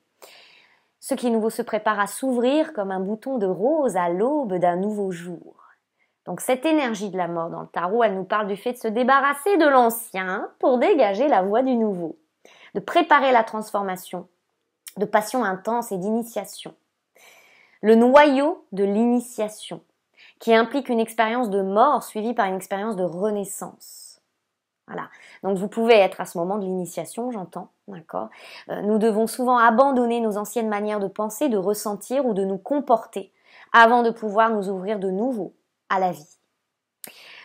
Ce qui est nouveau se prépare à s'ouvrir comme un bouton de rose à l'aube d'un nouveau jour. Donc cette énergie de la mort dans le tarot, elle nous parle du fait de se débarrasser de l'ancien pour dégager la voie du nouveau, de préparer la transformation, de passion intense et d'initiation. Le noyau de l'initiation, qui implique une expérience de mort suivie par une expérience de renaissance. Voilà. Donc vous pouvez être à ce moment de l'initiation, j'entends, d'accord? Euh, nous devons souvent abandonner nos anciennes manières de penser, de ressentir ou de nous comporter avant de pouvoir nous ouvrir de nouveau à la vie.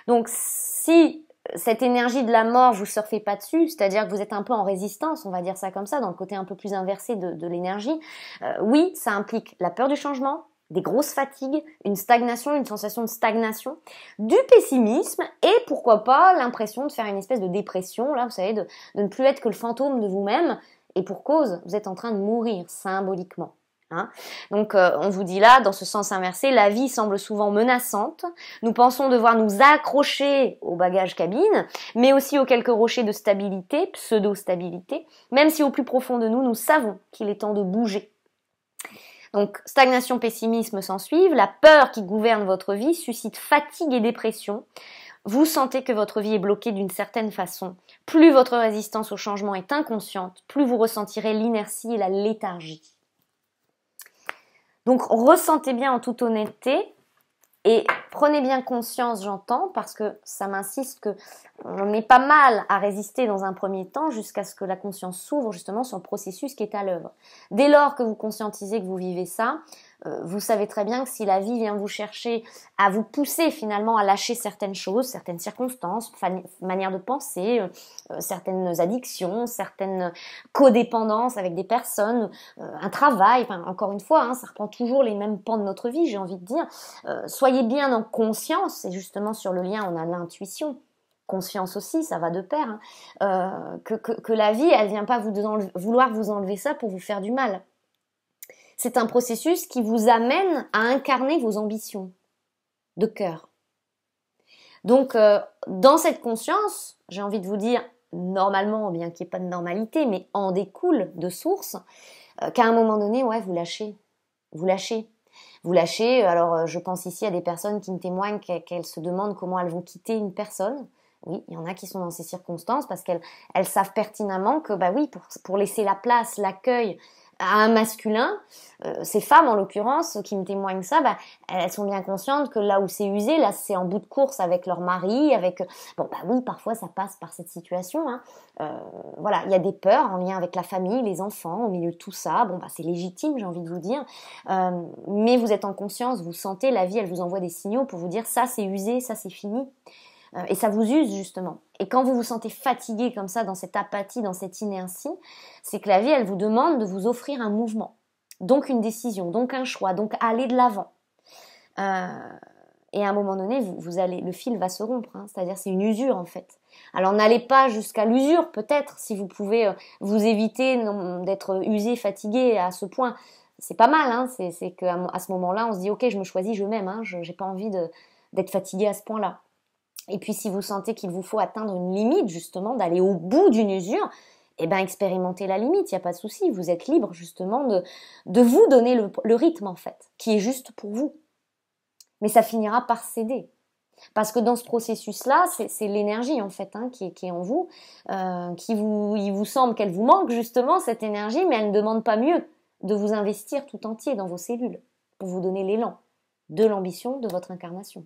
Donc si cette énergie de la mort, vous surfez pas dessus, c'est-à-dire que vous êtes un peu en résistance, on va dire ça comme ça, dans le côté un peu plus inversé de, l'énergie, euh, oui, ça implique la peur du changement, des grosses fatigues, une stagnation, une sensation de stagnation, du pessimisme et pourquoi pas l'impression de faire une espèce de dépression, là vous savez, de, ne plus être que le fantôme de vous-même et pour cause, vous êtes en train de mourir symboliquement. Hein. Donc euh, on vous dit là, dans ce sens inversé, la vie semble souvent menaçante. Nous pensons devoir nous accrocher au bagage cabine, mais aussi aux quelques rochers de stabilité, pseudo-stabilité, même si au plus profond de nous, nous savons qu'il est temps de bouger donc stagnation, pessimisme s'en suivent, la peur qui gouverne votre vie suscite fatigue et dépression. Vous sentez que votre vie est bloquée d'une certaine façon. Plus votre résistance au changement est inconsciente, plus vous ressentirez l'inertie et la léthargie. Donc ressentez bien en toute honnêteté et prenez bien conscience, j'entends, parce que ça m'insiste que on met pas mal à résister dans un premier temps jusqu'à ce que la conscience s'ouvre justement sur le processus qui est à l'œuvre. Dès lors que vous conscientisez que vous vivez ça, vous savez très bien que si la vie vient vous chercher à vous pousser finalement à lâcher certaines choses, certaines circonstances, manières de penser, euh, euh, certaines addictions, certaines codépendances avec des personnes, un travail, encore une fois, hein, ça reprend toujours les mêmes pans de notre vie, j'ai envie de dire. soyez bien en conscience, et justement sur le lien, on a l'intuition. Conscience aussi, ça va de pair, hein, que, que, la vie, elle vient pas vous vouloir vous enlever ça pour vous faire du mal c'est un processus qui vous amène à incarner vos ambitions de cœur. Donc, euh, dans cette conscience, j'ai envie de vous dire, normalement, bien qu'il n'y ait pas de normalité, mais en découle de source, euh, qu'à un moment donné, ouais, vous lâchez. Vous lâchez. Vous lâchez. Alors, euh, je pense ici à des personnes qui me témoignent qu'elles se demandent comment elles vont quitter une personne. Oui, il y en a qui sont dans ces circonstances parce qu'elles elles savent pertinemment que, bah oui, pour laisser la place, l'accueil, à un masculin, euh, ces femmes en l'occurrence qui me témoignent ça, bah, elles sont bien conscientes que là où c'est usé, là c'est en bout de course avec leur mari, avec bon bah oui parfois ça passe par cette situation. Hein. Euh, voilà, il y a des peurs en lien avec la famille, les enfants, au milieu de tout ça. Bon bah c'est légitime, j'ai envie de vous dire, euh, mais vous êtes en conscience, vous sentez la vie, elle vous envoie des signaux pour vous dire ça c'est usé, ça c'est fini. Euh, et ça vous use justement. Et quand vous vous sentez fatigué comme ça, dans cette apathie, dans cette inertie, c'est que la vie, elle vous demande de vous offrir un mouvement, donc une décision, donc un choix, donc aller de l'avant. Euh, et à un moment donné, vous, allez, le fil va se rompre, hein. c'est-à-dire c'est une usure en fait. Alors n'allez pas jusqu'à l'usure, peut-être, si vous pouvez euh, vous éviter d'être usé, fatigué à ce point. C'est pas mal, hein. c'est qu'à ce moment-là, on se dit ok, je me choisis, je m'aime, hein. je n'ai pas envie d'être fatigué à ce point-là. Et puis si vous sentez qu'il vous faut atteindre une limite, justement, d'aller au bout d'une usure, eh ben expérimentez la limite, il n'y a pas de souci, vous êtes libre justement de, vous donner le, rythme en fait, qui est juste pour vous. Mais ça finira par céder. Parce que dans ce processus-là, c'est l'énergie en fait hein, qui, est, qui, est, en vous, euh, qui vous, il vous semble qu'elle vous manque justement cette énergie, mais elle ne demande pas mieux de vous investir tout entier dans vos cellules pour vous donner l'élan. de l'ambition de votre incarnation.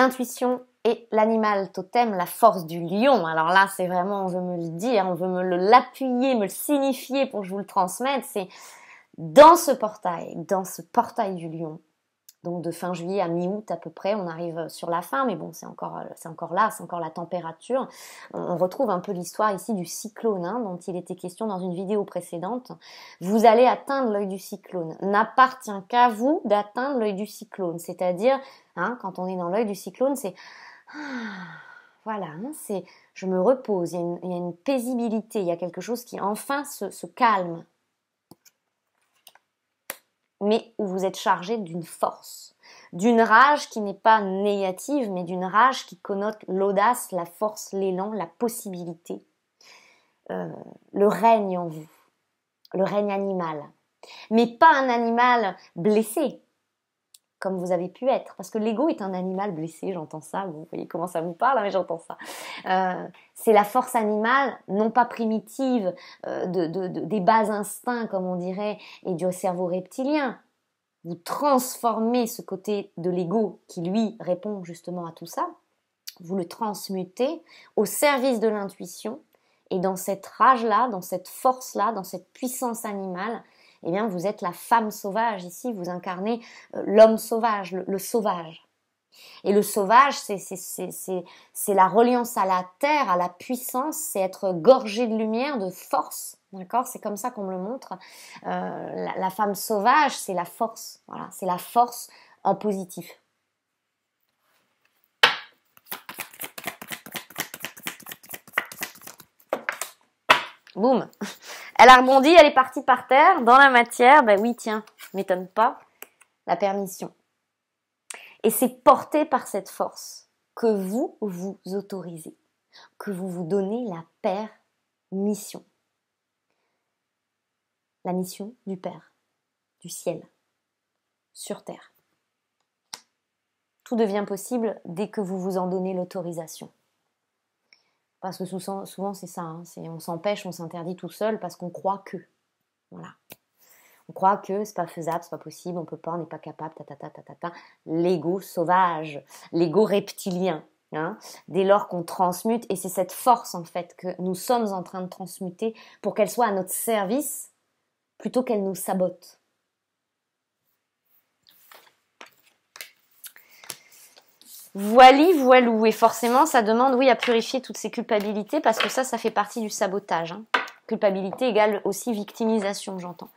L'intuition et l'animal totem, la force du lion. Alors là, c'est vraiment, on veut me le dire, on veut me l'appuyer, me le signifier pour que je vous le transmette. C'est dans ce portail, dans ce portail du lion, donc de fin juillet à mi-août à peu près, on arrive sur la fin, mais bon, c'est encore, c'est encore là, c'est encore la température. On retrouve un peu l'histoire ici du cyclone, hein, dont il était question dans une vidéo précédente. Vous allez atteindre l'œil du cyclone. N'appartient qu'à vous d'atteindre l'œil du cyclone, c'est-à-dire, hein, quand on est dans l'œil du cyclone, c'est ah, voilà, hein, c'est je me repose, il y, a une, paisibilité, il y a quelque chose qui enfin se calme, mais où vous êtes chargé d'une force, d'une rage qui n'est pas négative, mais d'une rage qui connote l'audace, la force, l'élan, la possibilité, euh, le règne en vous, le règne animal. Mais pas un animal blessé, comme vous avez pu être. Parce que l'ego est un animal blessé, j'entends ça, vous voyez comment ça vous parle, hein, mais j'entends ça. Euh, c'est la force animale, non pas primitive, euh, de, des bas instincts, comme on dirait, et du cerveau reptilien. Vous transformez ce côté de l'ego qui, lui, répond justement à tout ça. Vous le transmutez au service de l'intuition. Et dans cette rage-là, dans cette force-là, dans cette puissance animale, eh bien, vous êtes la femme sauvage ici, vous incarnez euh, l'homme sauvage, le, sauvage. Et le sauvage, c'est la reliance à la terre, à la puissance, c'est être gorgé de lumière, de force. D'accord? C'est comme ça qu'on me le montre. Euh, la, femme sauvage, c'est la force. Voilà, c'est la force en positif. Boum Elle a rebondi, elle est partie par terre, dans la matière. Ben oui, tiens, m'étonne pas. La permission. Et c'est porté par cette force que vous vous autorisez, que vous vous donnez la permission. La mission du Père, du ciel, sur terre. Tout devient possible dès que vous vous en donnez l'autorisation. Parce que souvent, c'est ça, hein. on s'empêche, on s'interdit tout seul parce qu'on croit que. Voilà. On croit que c'est pas faisable, c'est pas possible, on peut pas, on n'est pas capable, ta ta ta ta ta ta. L'ego sauvage, l'ego reptilien. Hein. dès lors qu'on transmute, et c'est cette force en fait que nous sommes en train de transmuter pour qu'elle soit à notre service plutôt qu'elle nous sabote. Voili, voilou. Et forcément, ça demande, oui, à purifier toutes ces culpabilités parce que ça, ça fait partie du sabotage. Hein. Culpabilité égale aussi victimisation, j'entends.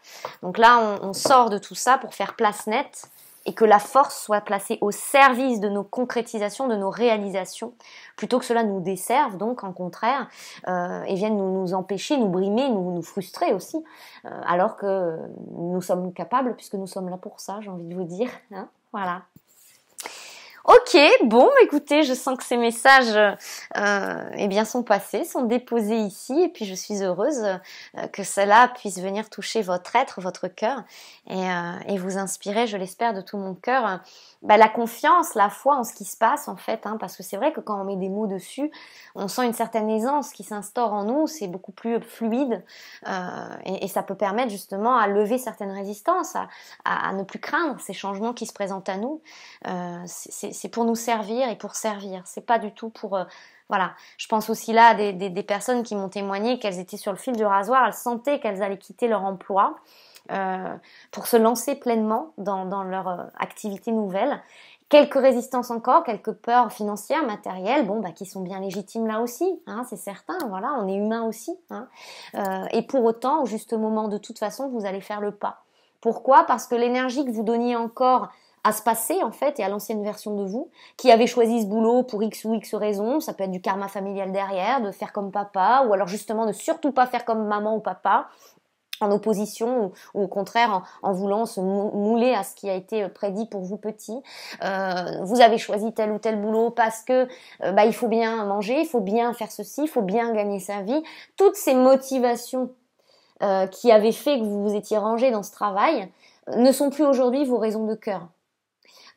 Donc là, on, sort de tout ça pour faire place nette et que la force soit placée au service de nos concrétisations, de nos réalisations, plutôt que cela nous desserve, donc en contraire, euh, et vienne nous, nous, empêcher, nous brimer, nous, nous frustrer aussi, euh, alors que nous sommes capables, puisque nous sommes là pour ça, j'ai envie de vous dire. Hein voilà. Ok, bon, écoutez, je sens que ces messages euh, eh bien, sont passés, sont déposés ici, et puis je suis heureuse euh, que cela puisse venir toucher votre être, votre cœur, et, euh, et vous inspirer, je l'espère, de tout mon cœur, bah, la confiance, la foi en ce qui se passe en fait, hein, parce que c'est vrai que quand on met des mots dessus, on sent une certaine aisance qui s'instaure en nous, c'est beaucoup plus fluide euh, et, ça peut permettre justement à lever certaines résistances, à, ne plus craindre ces changements qui se présentent à nous. Euh, c'est pour nous servir et pour servir, c'est pas du tout pour euh, voilà, je pense aussi là à des, personnes qui m'ont témoigné qu'elles étaient sur le fil du rasoir, elles sentaient qu'elles allaient quitter leur emploi euh, pour se lancer pleinement dans, leur euh, activité nouvelle. Quelques résistances encore, quelques peurs financières, matérielles, bon, bah, qui sont bien légitimes là aussi, hein, c'est certain, voilà, on est humain aussi. Hein. Et pour autant, au juste moment, de toute façon, vous allez faire le pas. Pourquoi? Parce que l'énergie que vous donniez encore à se passer en fait et à l'ancienne version de vous qui avait choisi ce boulot pour x ou x raisons, ça peut être du karma familial derrière, de faire comme papa ou alors justement de surtout pas faire comme maman ou papa, en opposition ou, au contraire en, voulant se mouler à ce qui a été euh, prédit pour vous petit. Euh, vous avez choisi tel ou tel boulot parce que euh, bah, il faut bien manger, il faut bien faire ceci, il faut bien gagner sa vie. Toutes ces motivations qui avaient fait que vous vous étiez rangé dans ce travail ne sont plus aujourd'hui vos raisons de cœur.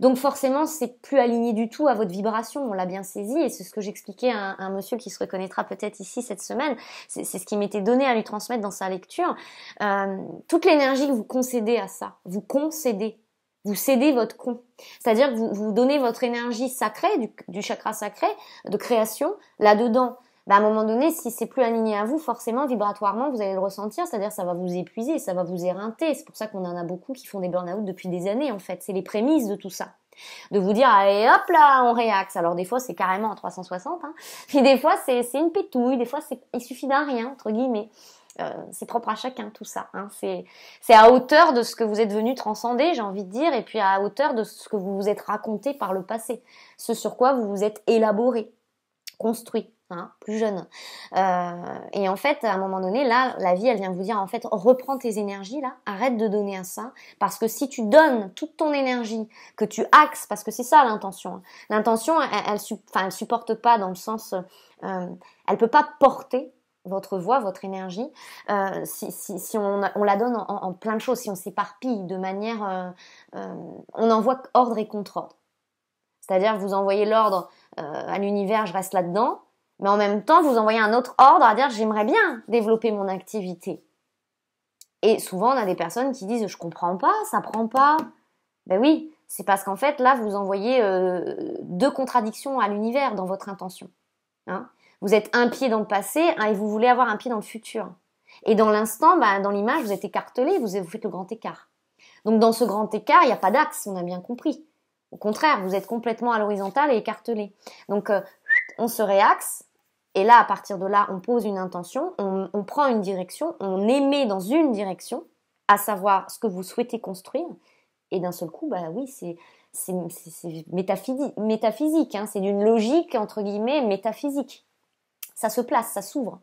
Donc forcément, c'est plus aligné du tout à votre vibration, on l'a bien saisi, et c'est ce que j'expliquais à, un monsieur qui se reconnaîtra peut-être ici cette semaine, c'est ce qui m'était donné à lui transmettre dans sa lecture. Euh, toute l'énergie que vous concédez à ça, vous concédez, vous cédez votre con. C'est-à-dire que vous, vous donnez votre énergie sacrée, du, du chakra sacré, de création, là-dedans bah, à un moment donné, si c'est plus aligné à vous, forcément, vibratoirement, vous allez le ressentir, c'est-à-dire ça va vous épuiser, ça va vous éreinter. C'est pour ça qu'on en a beaucoup qui font des burn-out depuis des années, en fait. C'est les prémices de tout ça. De vous dire, allez hop là, on réaxe. Alors des fois, c'est carrément en 360, hein. puis des fois, c'est une pétouille, des fois, il suffit d'un rien, entre guillemets. Euh, c'est propre à chacun tout ça. Hein. C'est à hauteur de ce que vous êtes venu transcender, j'ai envie de dire, et puis à hauteur de ce que vous vous êtes raconté par le passé, ce sur quoi vous vous êtes élaboré, construit. Hein, plus jeune. Euh, et en fait, à un moment donné, là, la vie, elle vient vous dire, en fait, reprends tes énergies, là, arrête de donner à ça, parce que si tu donnes toute ton énergie, que tu axes, parce que c'est ça l'intention. Hein. L'intention, elle, elle, elle, supporte pas dans le sens, euh, elle peut pas porter votre voix, votre énergie, euh, si, si, si on, on, la donne en, en, plein de choses, si on s'éparpille de manière, euh, euh on envoie ordre et contre-ordre. C'est-à-dire, vous envoyez l'ordre euh, à l'univers, je reste là-dedans, mais en même temps, vous envoyez un autre ordre à dire j'aimerais bien développer mon activité. Et souvent, on a des personnes qui disent je comprends pas, ça prend pas. Ben oui, c'est parce qu'en fait, là, vous envoyez euh, deux contradictions à l'univers dans votre intention. Hein vous êtes un pied dans le passé hein, et vous voulez avoir un pied dans le futur. Et dans l'instant, ben, dans l'image, vous êtes écartelé, vous, faites le grand écart. Donc dans ce grand écart, il n'y a pas d'axe, on a bien compris. Au contraire, vous êtes complètement à l'horizontale et écartelé. Donc euh, on se réaxe, et là, à partir de là, on pose une intention, on, prend une direction, on émet dans une direction, à savoir ce que vous souhaitez construire. Et d'un seul coup, bah oui, c'est métaphysique, hein, c'est d'une logique entre guillemets métaphysique. Ça se place, ça s'ouvre,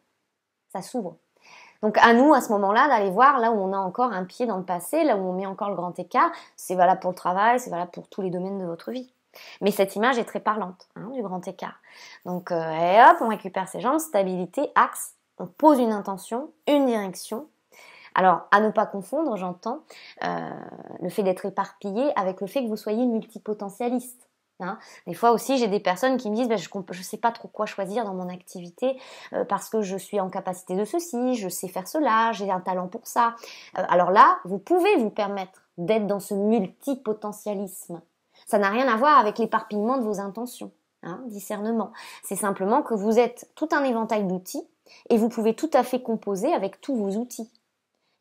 ça s'ouvre. Donc à nous à ce moment-là d'aller voir là où on a encore un pied dans le passé, là où on met encore le grand écart. C'est valable pour le travail, c'est valable pour tous les domaines de votre vie. Mais cette image est très parlante hein, du grand écart. Donc, euh, hop, on récupère ses jambes, stabilité, axe, on pose une intention, une direction. Alors, à ne pas confondre, j'entends, euh, le fait d'être éparpillé avec le fait que vous soyez multipotentialiste. Hein. Des fois aussi, j'ai des personnes qui me disent ben, je ne sais pas trop quoi choisir dans mon activité euh, parce que je suis en capacité de ceci, je sais faire cela, j'ai un talent pour ça. alors là, vous pouvez vous permettre d'être dans ce multipotentialisme. Ça n'a rien à voir avec l'éparpillement de vos intentions, hein, discernement. C'est simplement que vous êtes tout un éventail d'outils et vous pouvez tout à fait composer avec tous vos outils.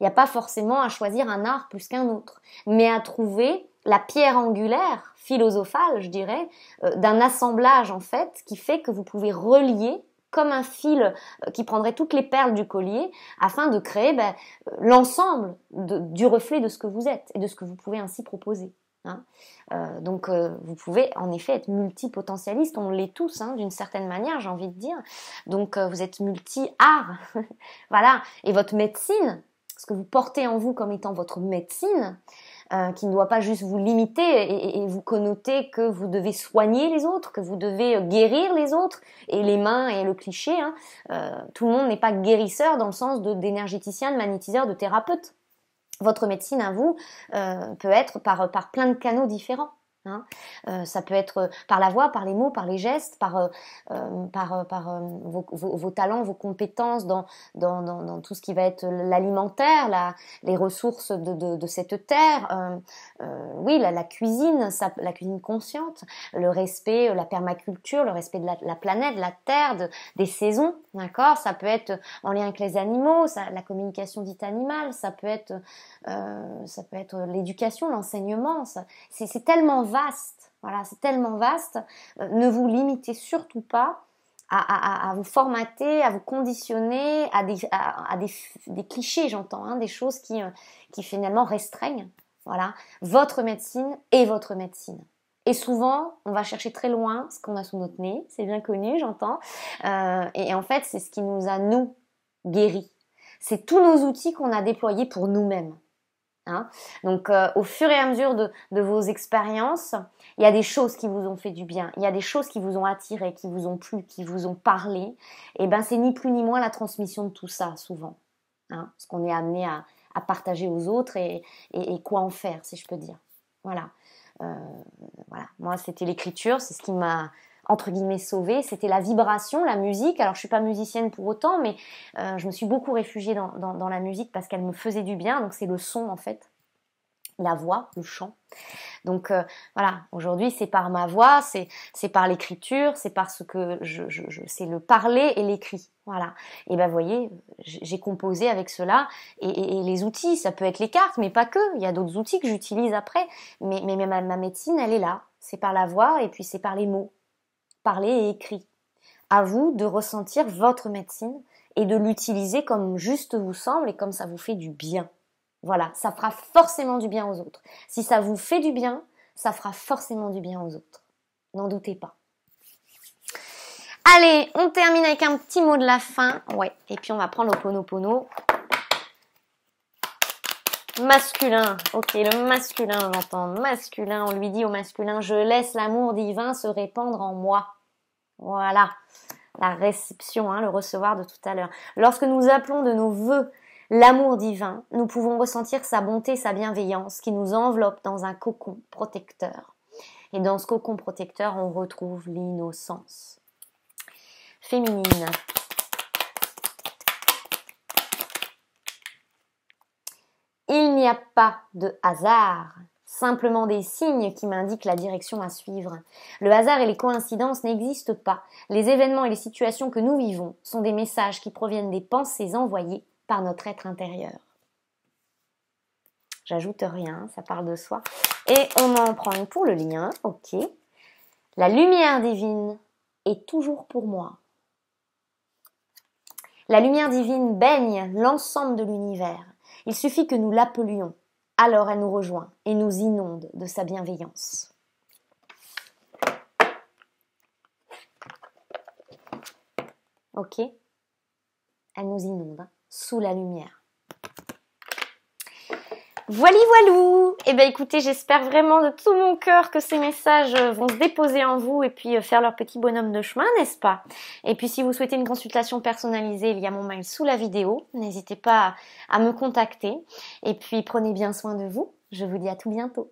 Il n'y a pas forcément à choisir un art plus qu'un autre, mais à trouver la pierre angulaire, philosophale, je dirais, euh, d'un assemblage en fait qui fait que vous pouvez relier comme un fil euh, qui prendrait toutes les perles du collier afin de créer ben, euh, l'ensemble du reflet de ce que vous êtes et de ce que vous pouvez ainsi proposer. Hein. Euh, donc euh, vous pouvez en effet être multipotentialiste, on l'est tous hein, d'une certaine manière, j'ai envie de dire. Donc euh, vous êtes multi-art, (laughs) voilà. Et votre médecine, ce que vous portez en vous comme étant votre médecine, qui ne doit pas juste vous limiter et, vous connoter que vous devez soigner les autres, que vous devez guérir les autres, et les mains et le cliché. Hein. tout le monde n'est pas guérisseur dans le sens d'énergéticien, de magnétiseur, de thérapeute votre médecine à vous euh, peut être par, par plein de canaux différents. Hein. Euh, ça peut être par la voix, par les mots, par les gestes, par, euh, euh euh, vos, talents, vos compétences dans, tout ce qui va être l'alimentaire, la, les ressources de, cette terre, oui, la, cuisine, la cuisine consciente, le respect, la permaculture, le respect de la, la planète, de la terre, de, des saisons, d'accord Ça peut être en lien avec les animaux, la communication dite animale, ça peut être, ça être l'éducation, l'enseignement, c'est tellement vaste. Voilà, c'est tellement vaste. Euh, ne vous limitez surtout pas à, vous formater, à vous conditionner à des, clichés, j'entends, hein, des choses qui, euh, qui finalement restreignent. Voilà, votre médecine et votre médecine. Et souvent, on va chercher très loin ce qu'on a sous notre nez, c'est bien connu, j'entends. Euh, et en fait, c'est ce qui nous a, nous, guéris. C'est tous nos outils qu'on a déployés pour nous-mêmes. Hein. Donc euh, au fur et à mesure de, vos expériences, il y a des choses qui vous ont fait du bien, il y a des choses qui vous ont attiré, qui vous ont plu, qui vous ont parlé. Et ben c'est ni plus ni moins la transmission de tout ça souvent, hein, ce qu'on est amené à, partager aux autres et, quoi en faire, si je peux dire. Voilà. voilà, moi c'était l'écriture, c'est ce qui m'a entre guillemets sauvé, c'était la vibration, la musique. Alors je suis pas musicienne pour autant, mais je me suis beaucoup réfugiée dans, dans la musique parce qu'elle me faisait du bien. Donc c'est le son en fait la voix, le chant. Donc euh, voilà, aujourd'hui c'est par ma voix, c'est par l'écriture, c'est parce que je, je, je c'est le parler et l'écrit. Voilà. Et ben voyez, j'ai composé avec cela et, et, les outils, ça peut être les cartes, mais pas que. Il y a d'autres outils que j'utilise après. Mais, mais, ma, ma médecine, elle est là. C'est par la voix et puis c'est par les mots, parler et écrit. À vous de ressentir votre médecine et de l'utiliser comme juste vous semble et comme ça vous fait du bien. Voilà, ça fera forcément du bien aux autres. Si ça vous fait du bien, ça fera forcément du bien aux autres. N'en doutez pas. Allez, on termine avec un petit mot de la fin. Ouais, et puis on va prendre le pono Masculin, ok, le masculin, j'entends. Masculin, on lui dit au masculin, je laisse l'amour divin se répandre en moi. Voilà, la réception, hein, le recevoir de tout à l'heure. Lorsque nous appelons de nos voeux l'amour divin, nous pouvons ressentir sa bonté, sa bienveillance qui nous enveloppe dans un cocon protecteur. Et dans ce cocon protecteur, on retrouve l'innocence féminine. Il n'y a pas de hasard, simplement des signes qui m'indiquent la direction à suivre. Le hasard et les coïncidences n'existent pas. Les événements et les situations que nous vivons sont des messages qui proviennent des pensées envoyées par notre être intérieur. J'ajoute rien, ça parle de soi. Et on en prend pour le lien, ok. La lumière divine est toujours pour moi. La lumière divine baigne l'ensemble de l'univers. Il suffit que nous l'appelions. Alors elle nous rejoint et nous inonde de sa bienveillance. Ok Elle nous inonde. Hein sous la lumière. Voilà, voilou Eh bien écoutez, j'espère vraiment de tout mon cœur que ces messages vont se déposer en vous et puis euh, faire leur petit bonhomme de chemin, n'est-ce pas? Et puis si vous souhaitez une consultation personnalisée, il y a mon mail sous la vidéo. N'hésitez pas à me contacter. Et puis prenez bien soin de vous. Je vous dis à tout bientôt.